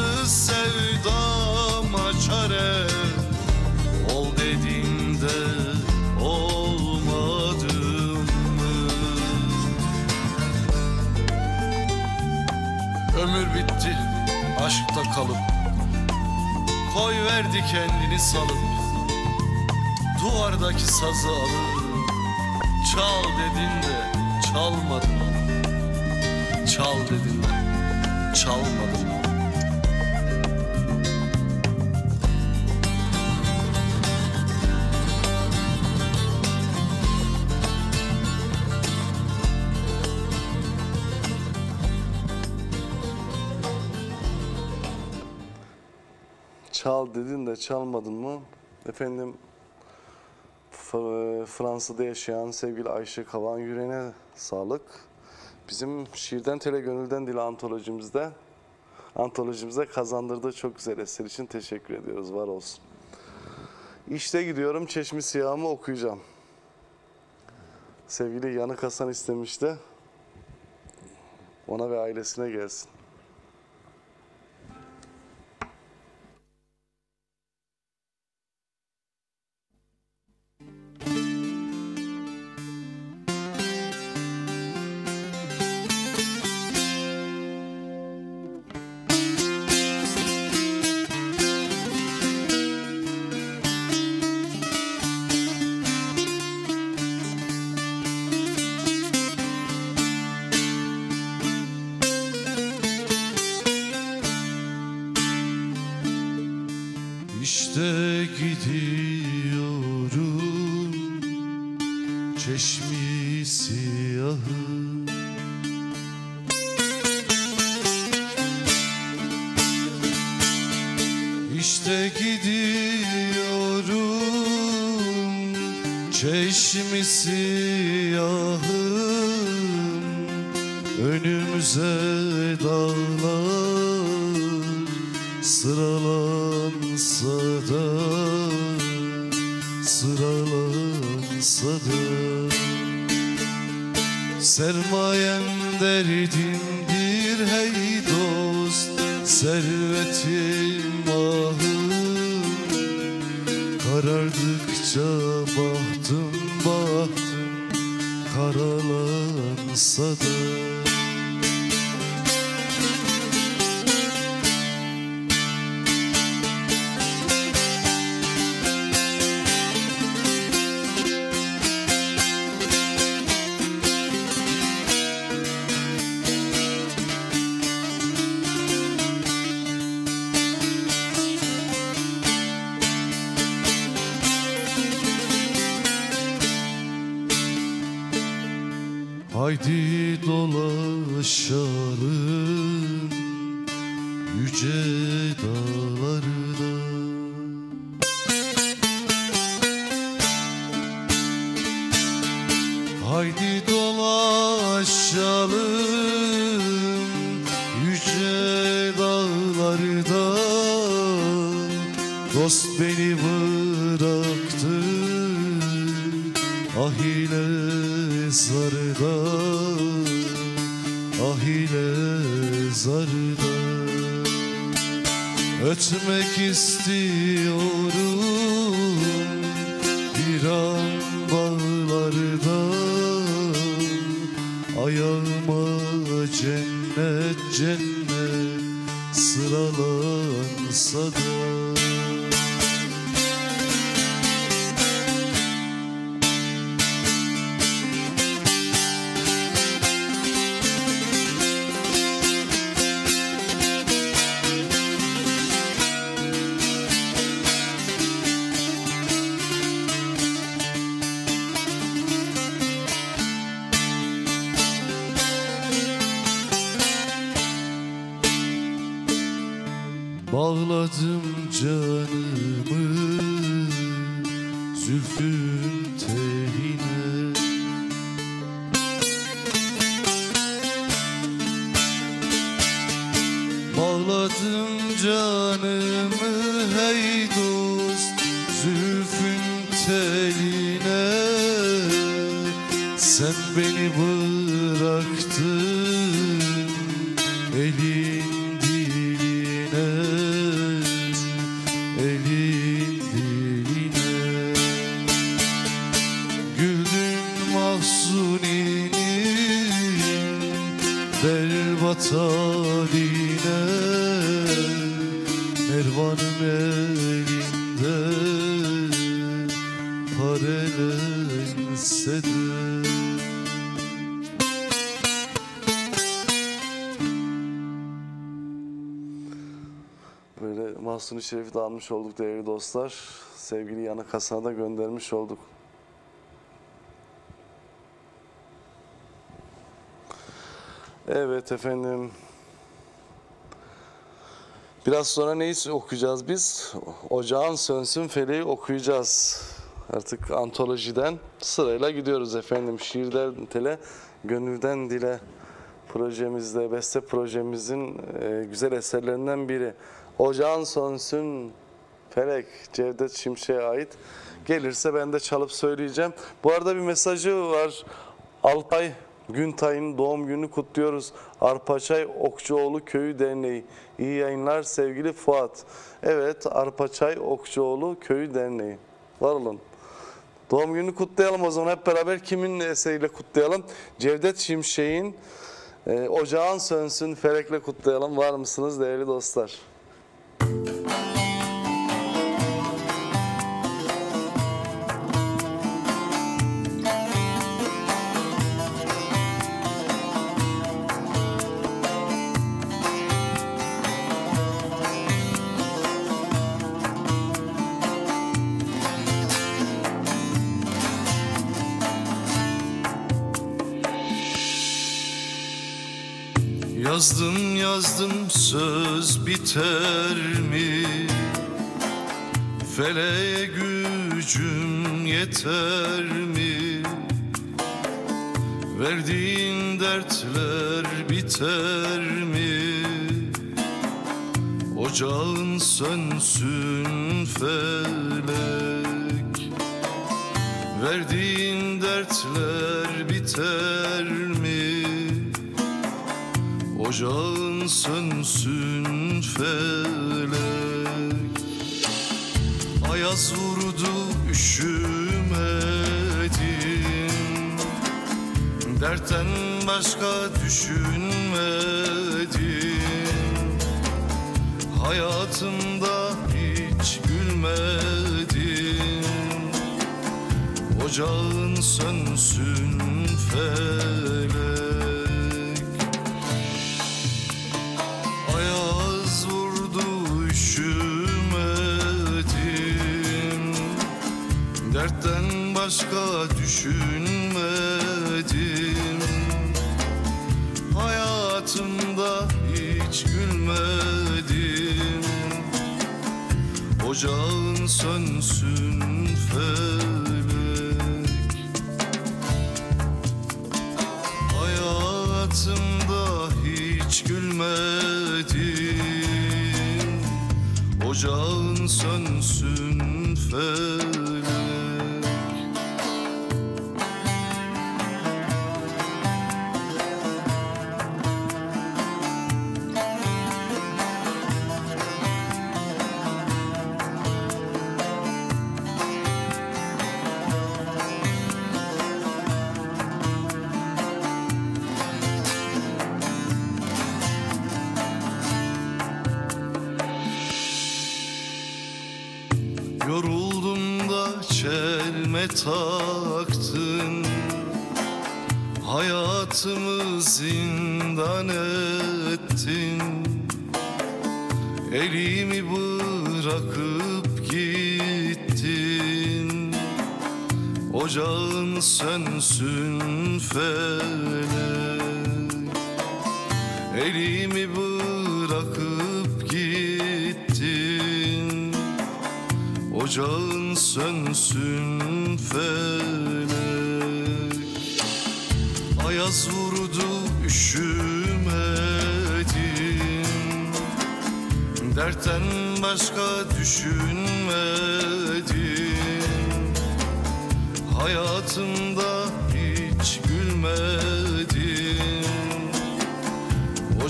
İmkansız sevdama çare. Ol dediğinde olmadım mı? Ömür bitti aşkta kalıp. Koy verdi kendini salıp. Duvardaki sazı alıp. Çal dedin de çalmadın. Çal dedin de çalmadın Çal dedin de çalmadın mı? Efendim Fransa'da yaşayan sevgili Ayşe Kavan yüreğine sağlık. Bizim şiirden tele gönülden dile antolojimizde antolojimize kazandırdığı çok güzel eser için teşekkür ediyoruz. Var olsun. İşte gidiyorum Çeşmi Siyahımı okuyacağım. Sevgili Yanık Hasan istemişti. Ona ve ailesine gelsin. Haydi dolaşalım yüce dağlarda Mahsuni Şerif'i de almış olduk değerli dostlar. Sevgili Yanık Hasan'a da göndermiş olduk. Evet efendim. Biraz sonra neyi okuyacağız biz? Ocağın sönsün feleği okuyacağız. Artık antolojiden sırayla gidiyoruz efendim. Şiirden tele, gönülden dile projemizde, beste projemizin e, güzel eserlerinden biri. Ocağın sönsün felek Cevdet Şimşek'e ait. Gelirse ben de çalıp söyleyeceğim. Bu arada bir mesajı var. Alpay Güntay'ın doğum gününü kutluyoruz. Arpaçay Okçuoğlu Köyü Derneği. İyi yayınlar sevgili Fuat. Evet Arpaçay Okçuoğlu Köyü Derneği. Var olun. Doğum gününü kutlayalım o zaman hep beraber kimin eseriyle kutlayalım? Cevdet Şimşek'in e, Ocağın Sönsün Ferek'le kutlayalım. Var mısınız değerli dostlar? Biter mi? Feleğe gücüm yeter mi? Verdiğin dertler biter mi? Ocağın sönsün felek Verdiğin dertler biter mi? Ocağın sönsün felek Ayaz vurdu üşümedim. Dertten başka düşünmedim. Hayatımda hiç gülmedim. Ocağın sönsün felek başka düşünmedim. Hayatımda hiç gülmedim. Ocağın sönsün felek. Hayatımda hiç gülmedim. Ocağın sönsün felek Elimi bırakıp gittin. Ocağın sönsün felek. Ayaz vurdu üşümedim Dertten başka düşünmedim Hayatımda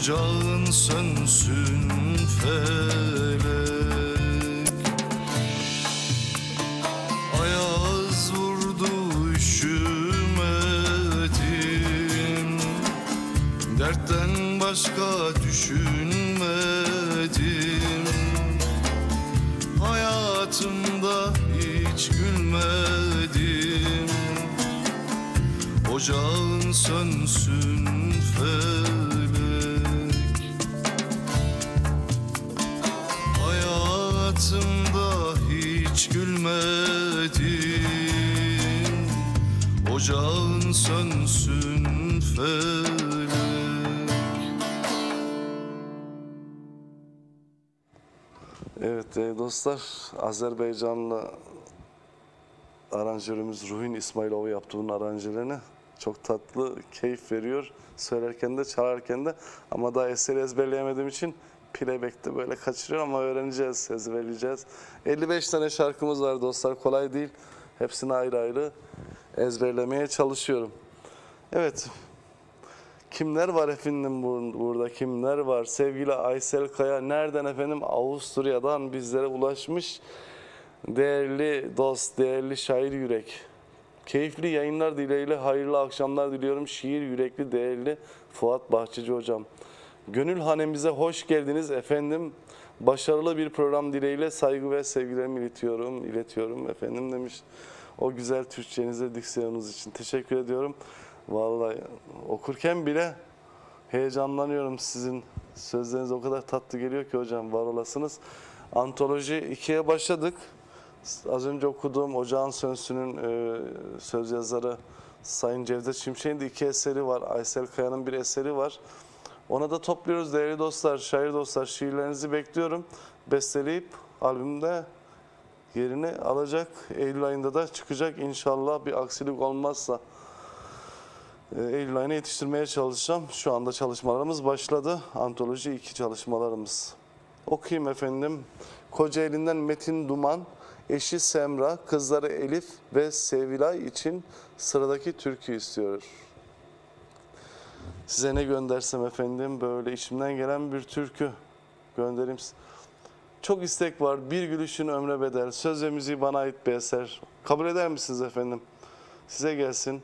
Ocağın sönsün felek. Ayaz vurdu üşümedim Dertten başka düşünmedim. Hayatımda hiç gülmedim. Ocağın sönsün felek Sönsün felek Evet değerli dostlar, Azerbaycanlı aranjörümüz Ruhin İsmailov yaptı bunun aranjörünü. Çok tatlı, keyif veriyor. Söylerken de, çalarken de. Ama daha eseri ezberleyemediğim için playback'te böyle kaçırıyor ama öğreneceğiz, ezberleyeceğiz. 55 tane şarkımız var dostlar, kolay değil. Hepsini ayrı ayrı ezberlemeye çalışıyorum. Evet, Kimler var efendim bur- burada? Kimler var? Sevgili Aysel Kaya nereden efendim? Avusturya'dan bizlere ulaşmış. Değerli dost, değerli şair yürek. Keyifli yayınlar dileğiyle hayırlı akşamlar diliyorum. Şiir yürekli değerli Fuat Bahçeci hocam. Gönül hanemize hoş geldiniz efendim. Başarılı bir program dileğiyle saygı ve sevgilerimi iletiyorum, iletiyorum efendim demiş. O güzel Türkçenize, diksiyonunuz için teşekkür ediyorum. Vallahi okurken bile heyecanlanıyorum sizin sözleriniz o kadar tatlı geliyor ki hocam var olasınız. Antoloji 2'ye başladık. Az önce okuduğum Ocağın Sönsün'ün e, söz yazarı Sayın Cevdet Şimşek'in de iki eseri var. Aysel Kaya'nın bir eseri var. Ona da topluyoruz değerli dostlar, şair dostlar. Şiirlerinizi bekliyorum. Besteleyip albümde yerini alacak. Eylül ayında da çıkacak inşallah bir aksilik olmazsa. Ee, Eylül ayına yetiştirmeye çalışacağım. Şu anda çalışmalarımız başladı. Antoloji 2 çalışmalarımız. Okuyayım efendim. Kocaeli'nden Metin Duman, eşi Semra, kızları Elif ve Sevilay için sıradaki türkü istiyor. Size ne göndersem efendim böyle içimden gelen bir türkü göndereyim. Çok istek var. Bir gülüşün ömre bedel. Söz ve müziği bana ait bir eser. Kabul eder misiniz efendim? Size gelsin.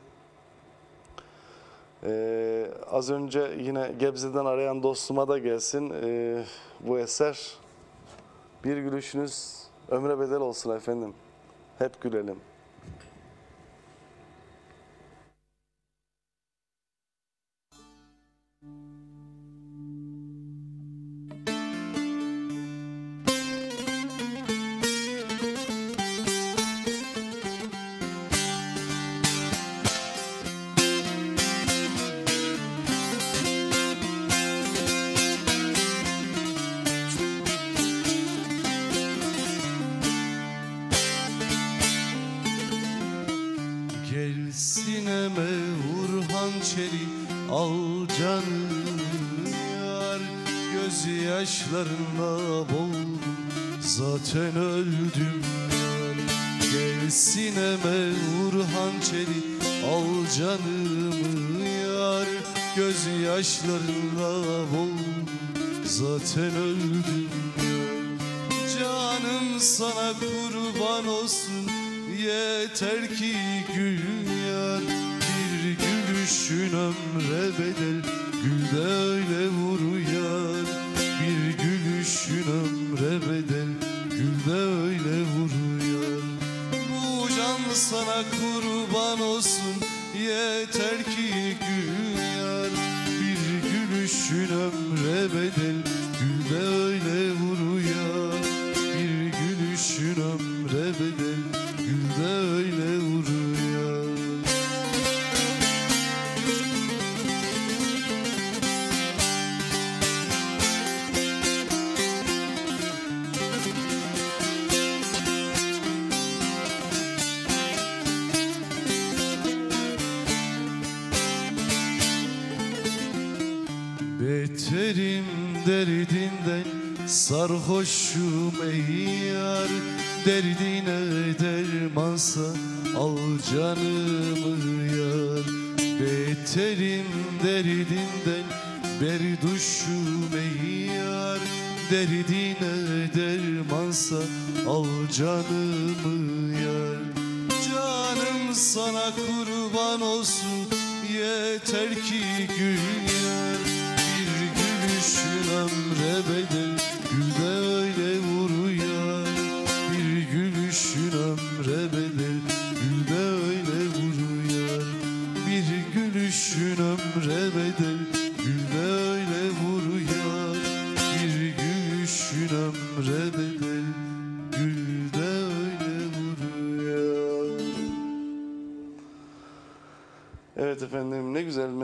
Ee, az önce yine Gebze'den arayan dostuma da gelsin. Ee, bu eser bir gülüşünüz ömre bedel olsun efendim. Hep gülelim.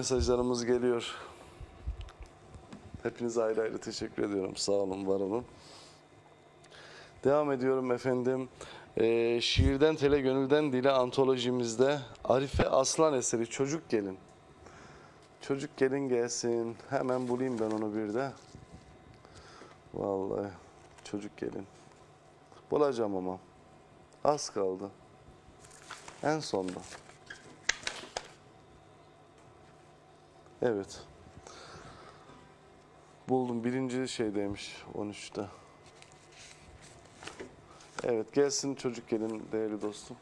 Mesajlarımız geliyor. Hepinize ayrı ayrı teşekkür ediyorum. Sağ olun, var olun. Devam ediyorum efendim. Ee, şiirden tele, gönülden dile antolojimizde Arife Aslan eseri Çocuk Gelin. Çocuk gelin gelsin. Hemen bulayım ben onu bir de. Vallahi çocuk gelin. Bulacağım ama. Az kaldı. En sonda. Evet. Buldum. Birinci şeydeymiş 13'te. Evet gelsin çocuk gelin değerli dostum.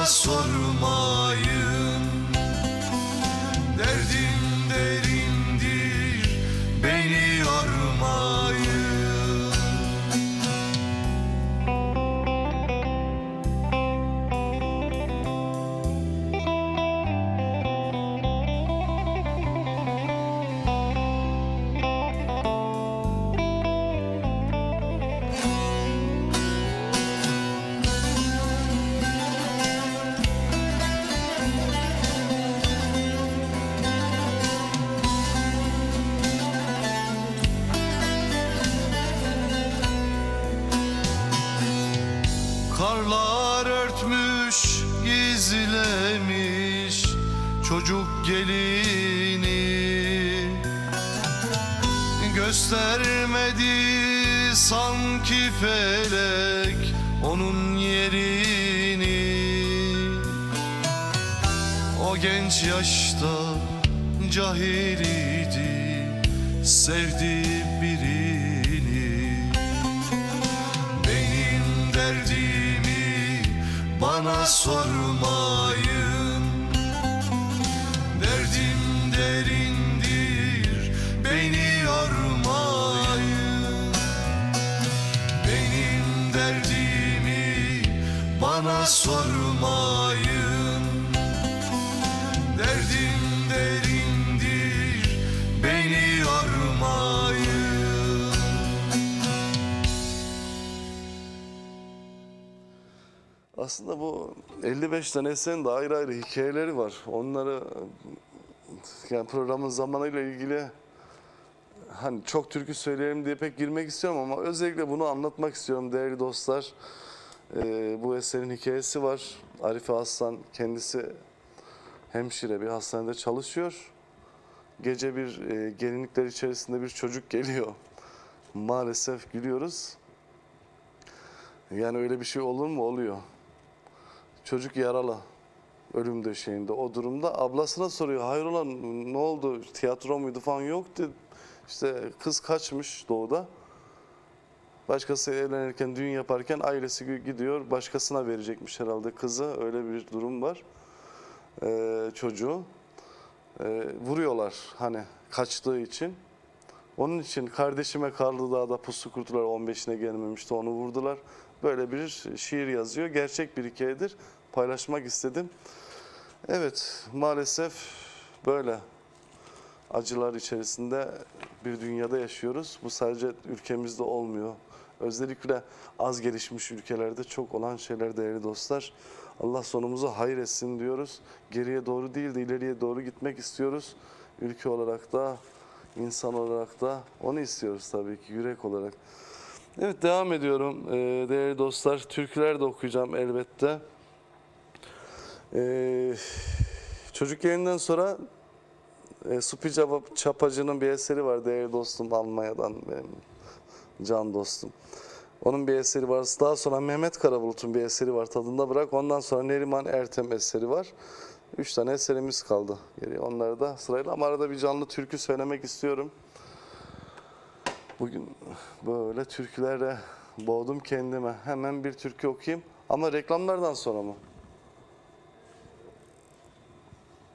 Bana 55 tane eserin de ayrı ayrı hikayeleri var. Onları yani programın zamanıyla ilgili hani çok türkü söyleyelim diye pek girmek istiyorum ama özellikle bunu anlatmak istiyorum değerli dostlar. Ee, bu eserin hikayesi var. Arife Aslan kendisi hemşire bir hastanede çalışıyor. Gece bir e, gelinlikler içerisinde bir çocuk geliyor. Maalesef gülüyoruz. Yani öyle bir şey olur mu? Oluyor. Çocuk yaralı. Ölüm döşeğinde. O durumda ablasına soruyor. Hayrola ne oldu? Tiyatro muydu falan yoktu. İşte kız kaçmış doğuda. Başkası evlenirken, düğün yaparken ailesi gidiyor. Başkasına verecekmiş herhalde kızı. Öyle bir durum var. Ee, çocuğu. Ee, vuruyorlar hani kaçtığı için. Onun için kardeşime Karlı Dağ'da pusu kurdular 15'ine gelmemişti onu vurdular. Böyle bir şiir yazıyor. Gerçek bir hikayedir. Paylaşmak istedim. Evet maalesef böyle acılar içerisinde bir dünyada yaşıyoruz. Bu sadece ülkemizde olmuyor. Özellikle az gelişmiş ülkelerde çok olan şeyler değerli dostlar. Allah sonumuzu hayır etsin diyoruz. Geriye doğru değil de ileriye doğru gitmek istiyoruz. Ülke olarak da, insan olarak da onu istiyoruz tabii ki yürek olarak. Evet devam ediyorum Ee, değerli dostlar. Türküler de okuyacağım elbette. Ee, çocuk yayından sonra e, Supi Çapa- Çapacı'nın bir eseri var değerli dostum Almanya'dan benim can dostum. Onun bir eseri var. Daha sonra Mehmet Karabulut'un bir eseri var. Tadında bırak. Ondan sonra Neriman Ertem eseri var. Üç tane eserimiz kaldı. Geriye onları da sırayla ama arada bir canlı türkü söylemek istiyorum. Bugün böyle türkülerle boğdum kendime. Hemen bir türkü okuyayım. Ama reklamlardan sonra mı?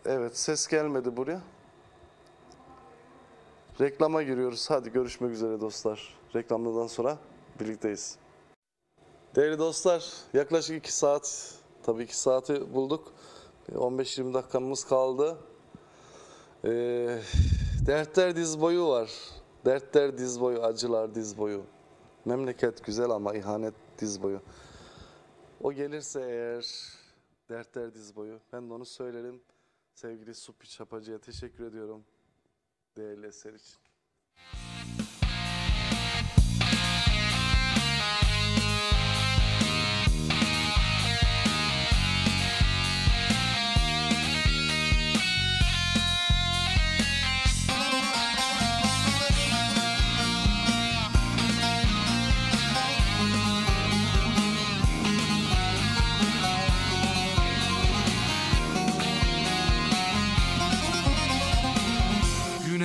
Evet ses gelmedi buraya. Reklama giriyoruz. Hadi görüşmek üzere dostlar. Reklamdan sonra birlikteyiz. Değerli dostlar yaklaşık 2 saat tabii 2 saati bulduk. 15-20 dakikamız kaldı. Ee, dertler diz boyu var. Dertler diz boyu, acılar diz boyu. Memleket güzel ama ihanet diz boyu. O gelirse eğer dertler diz boyu. Ben de onu söylerim. Sevgili Supi Çapacı'ya teşekkür ediyorum. Değerli eser için.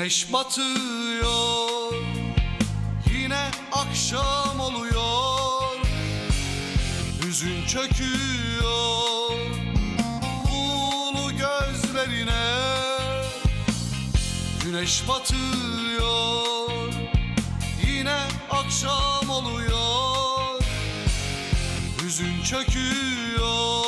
Güneş batıyor Yine akşam oluyor. Hüzün çöküyor Ulu gözlerine. Güneş batıyor Yine akşam oluyor. Hüzün çöküyor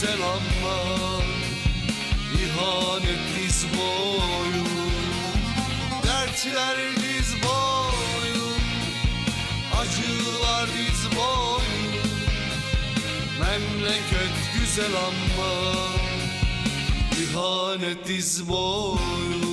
güzel ama İhanet diz boyu Dertler diz boyu Acılar diz boyu Memleket güzel ama İhanet diz boyu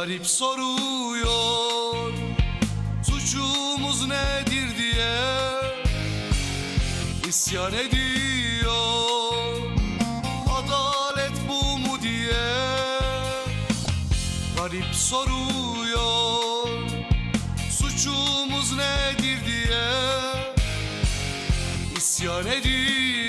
Garip soruyor. Suçumuz nedir diye İsyan ediyor. Adalet bu mu diye Garip soruyor. Suçumuz nedir diye İsyan ediyor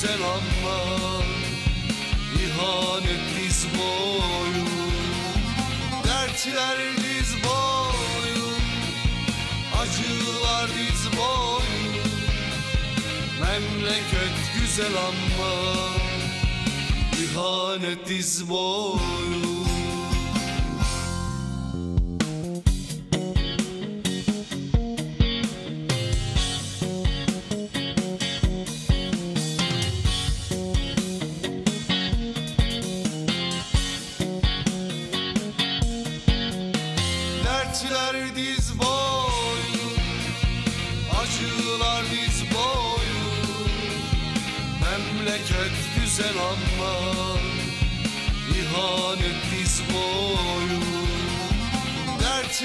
güzel ama İhanet diz boyu Dertler diz boyu Acılar diz boyu Memleket güzel ama İhanet diz boyu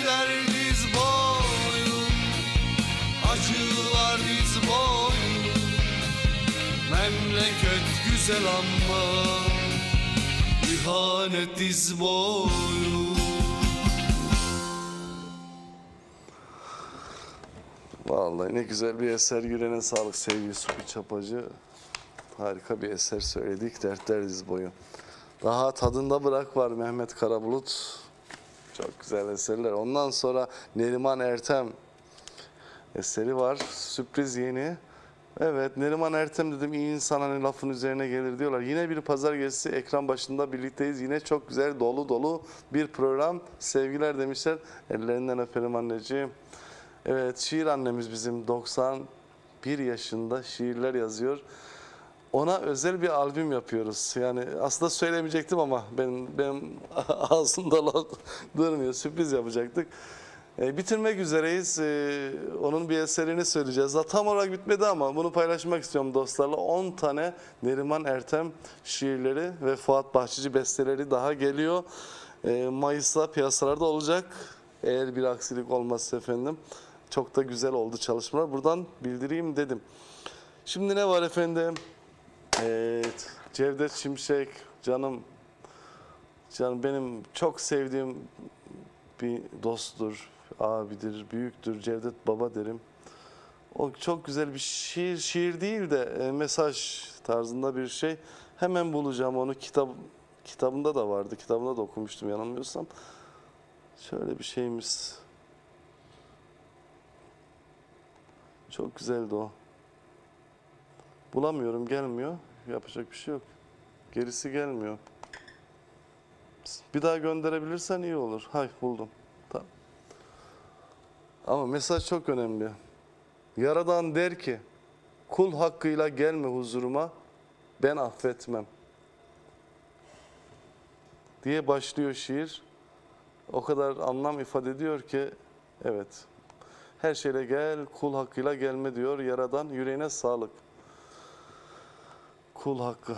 Dertler diz boyu Acılar diz boyu Memleket güzel ama İhanet diz boyu Vallahi ne güzel bir eser. Yüreğine sağlık sevgili Supi Çapacı. Harika bir eser söyledik. Dertler diz boyu. Daha tadında bırak var Mehmet Karabulut. Çok güzel eserler. Ondan sonra Neriman Ertem eseri var. Sürpriz yeni. Evet Neriman Ertem dedim iyi insan hani lafın üzerine gelir diyorlar. Yine bir pazar gecesi ekran başında birlikteyiz. Yine çok güzel dolu dolu bir program. Sevgiler demişler. Ellerinden öperim anneciğim. Evet şiir annemiz bizim 91 yaşında şiirler yazıyor. Ona özel bir albüm yapıyoruz. Yani aslında söylemeyecektim ama benim benim ağzımda durmuyor. Sürpriz yapacaktık. E, bitirmek üzereyiz. E, onun bir eserini söyleyeceğiz. Daha tam olarak bitmedi ama bunu paylaşmak istiyorum dostlarla. 10 tane Neriman Ertem şiirleri ve Fuat Bahçıcı besteleri daha geliyor. E, Mayıs'ta piyasalarda olacak. Eğer bir aksilik olmazsa efendim. Çok da güzel oldu çalışmalar. Buradan bildireyim dedim. Şimdi ne var efendim? Evet, Cevdet Şimşek canım canım benim çok sevdiğim bir dosttur, abidir, büyüktür. Cevdet Baba derim. O çok güzel bir şiir, şiir değil de e, mesaj tarzında bir şey. Hemen bulacağım onu. Kitap kitabında da vardı. Kitabında da okumuştum yanılmıyorsam. Şöyle bir şeyimiz. Çok güzeldi o. Bulamıyorum, gelmiyor. Yapacak bir şey yok. Gerisi gelmiyor. Bir daha gönderebilirsen iyi olur. Hay buldum. Tamam. Ama mesaj çok önemli. Yaradan der ki, kul hakkıyla gelme huzuruma, ben affetmem. Diye başlıyor şiir. O kadar anlam ifade ediyor ki, evet. Her şeyle gel, kul hakkıyla gelme diyor Yaradan. Yüreğine sağlık. Kul hakkı.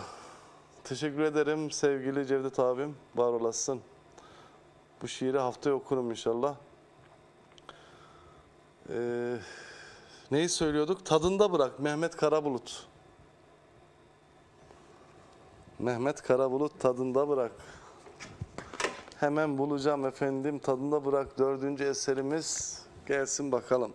Teşekkür ederim sevgili Cevdet abim. Var olasın. Bu şiiri haftaya okurum inşallah. Ee, neyi söylüyorduk? Tadında bırak Mehmet Karabulut. Mehmet Karabulut tadında bırak. Hemen bulacağım efendim. Tadında bırak dördüncü eserimiz. Gelsin bakalım.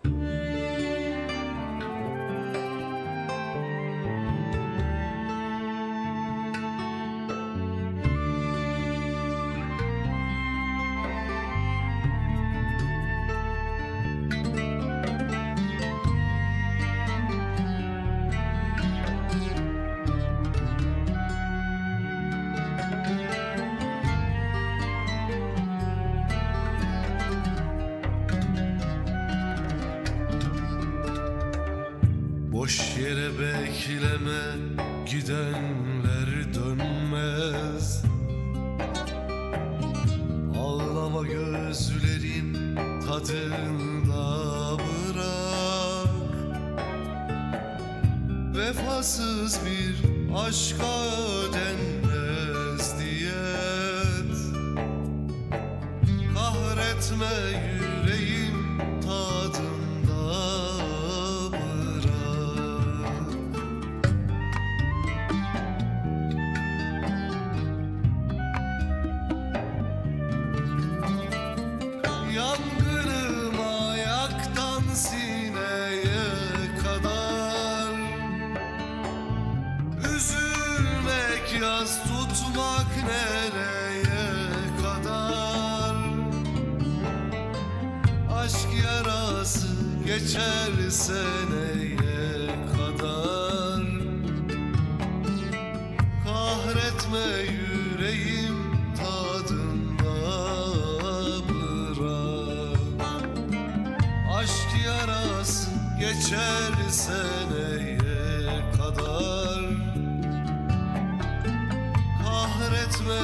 Kahretme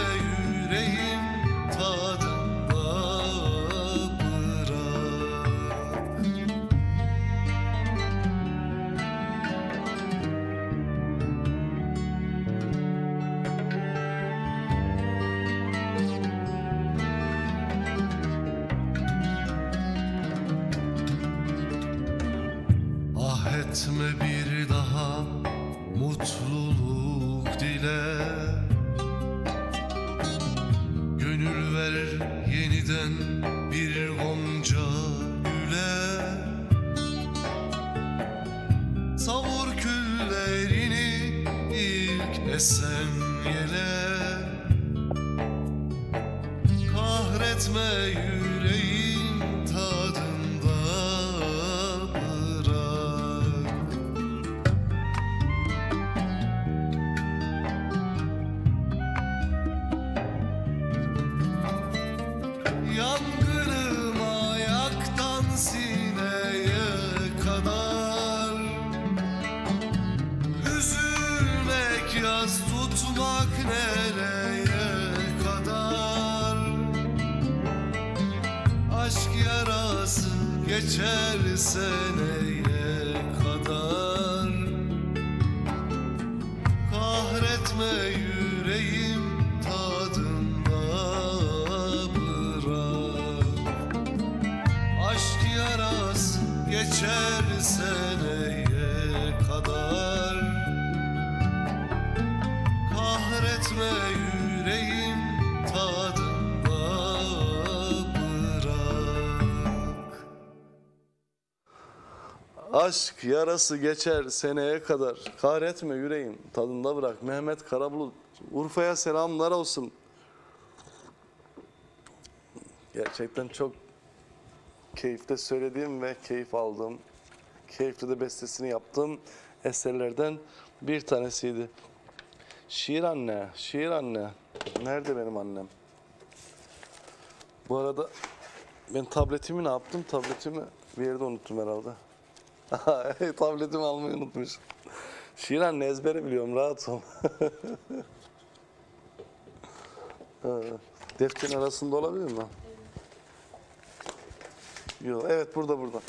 yüreğim tadında yarası geçer seneye kadar. Kahretme yüreğim tadında bırak. Mehmet Karabulut. Urfa'ya selamlar olsun. Gerçekten çok keyifle söylediğim ve keyif aldığım, keyifli de bestesini yaptığım eserlerden bir tanesiydi. Şiir anne, şiir anne. Nerede benim annem? Bu arada ben tabletimi ne yaptım? Tabletimi bir yerde unuttum herhalde. Tabletimi almayı unutmuşum. Şiir anne ezbere biliyorum rahat ol. Defterin arasında olabilir mi? Yok, evet burada burada.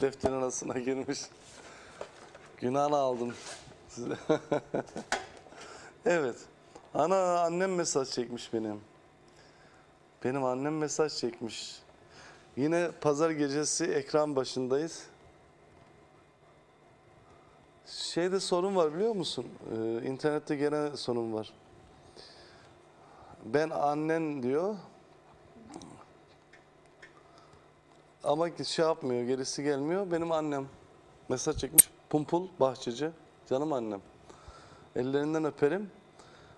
Defterin arasına girmiş. Günahını aldım size. evet. Ana annem mesaj çekmiş benim. Benim annem mesaj çekmiş. Yine pazar gecesi ekran başındayız. Şeyde sorun var biliyor musun? Ee, internette gene sorun var. Ben annen diyor. Ama şey yapmıyor, gerisi gelmiyor. Benim annem. Mesaj çekmiş. Pumpul Bahçeci. Canım annem. Ellerinden öperim.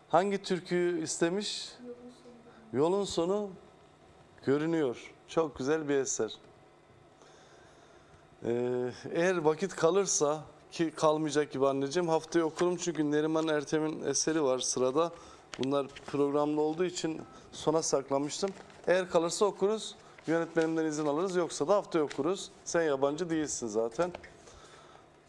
Hangi türküyü istemiş? Yolun sonu görünüyor. Çok güzel bir eser. Ee, eğer vakit kalırsa ki kalmayacak gibi anneciğim haftaya okurum çünkü Neriman Ertem'in eseri var sırada. Bunlar programlı olduğu için sona saklamıştım. Eğer kalırsa okuruz. Yönetmenimden izin alırız yoksa da haftaya okuruz. Sen yabancı değilsin zaten.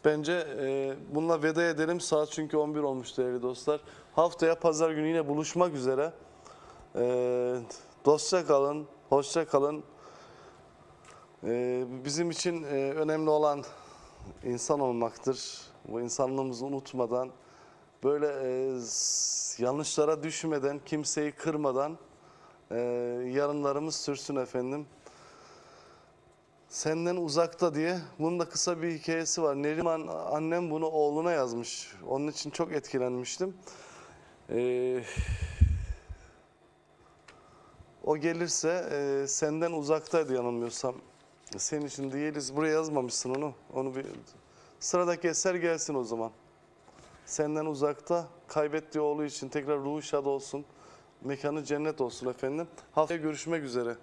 Bence e, bununla veda edelim. Saat çünkü 11 olmuş değerli dostlar. Haftaya pazar günü yine buluşmak üzere. E, dostça kalın, hoşça kalın. E, bizim için e, önemli olan insan olmaktır. Bu insanlığımızı unutmadan, böyle e, yanlışlara düşmeden, kimseyi kırmadan e, yarınlarımız sürsün efendim. Senden uzakta diye. Bunun da kısa bir hikayesi var. Neriman annem bunu oğluna yazmış. Onun için çok etkilenmiştim. Ee, o gelirse e, senden uzaktaydı yanılmıyorsam. Senin için değiliz. Buraya yazmamışsın onu. Onu bir sıradaki eser gelsin o zaman. Senden uzakta kaybettiği oğlu için tekrar ruhu şad olsun. Mekanı cennet olsun efendim. Haftaya görüşmek üzere.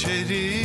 içeri.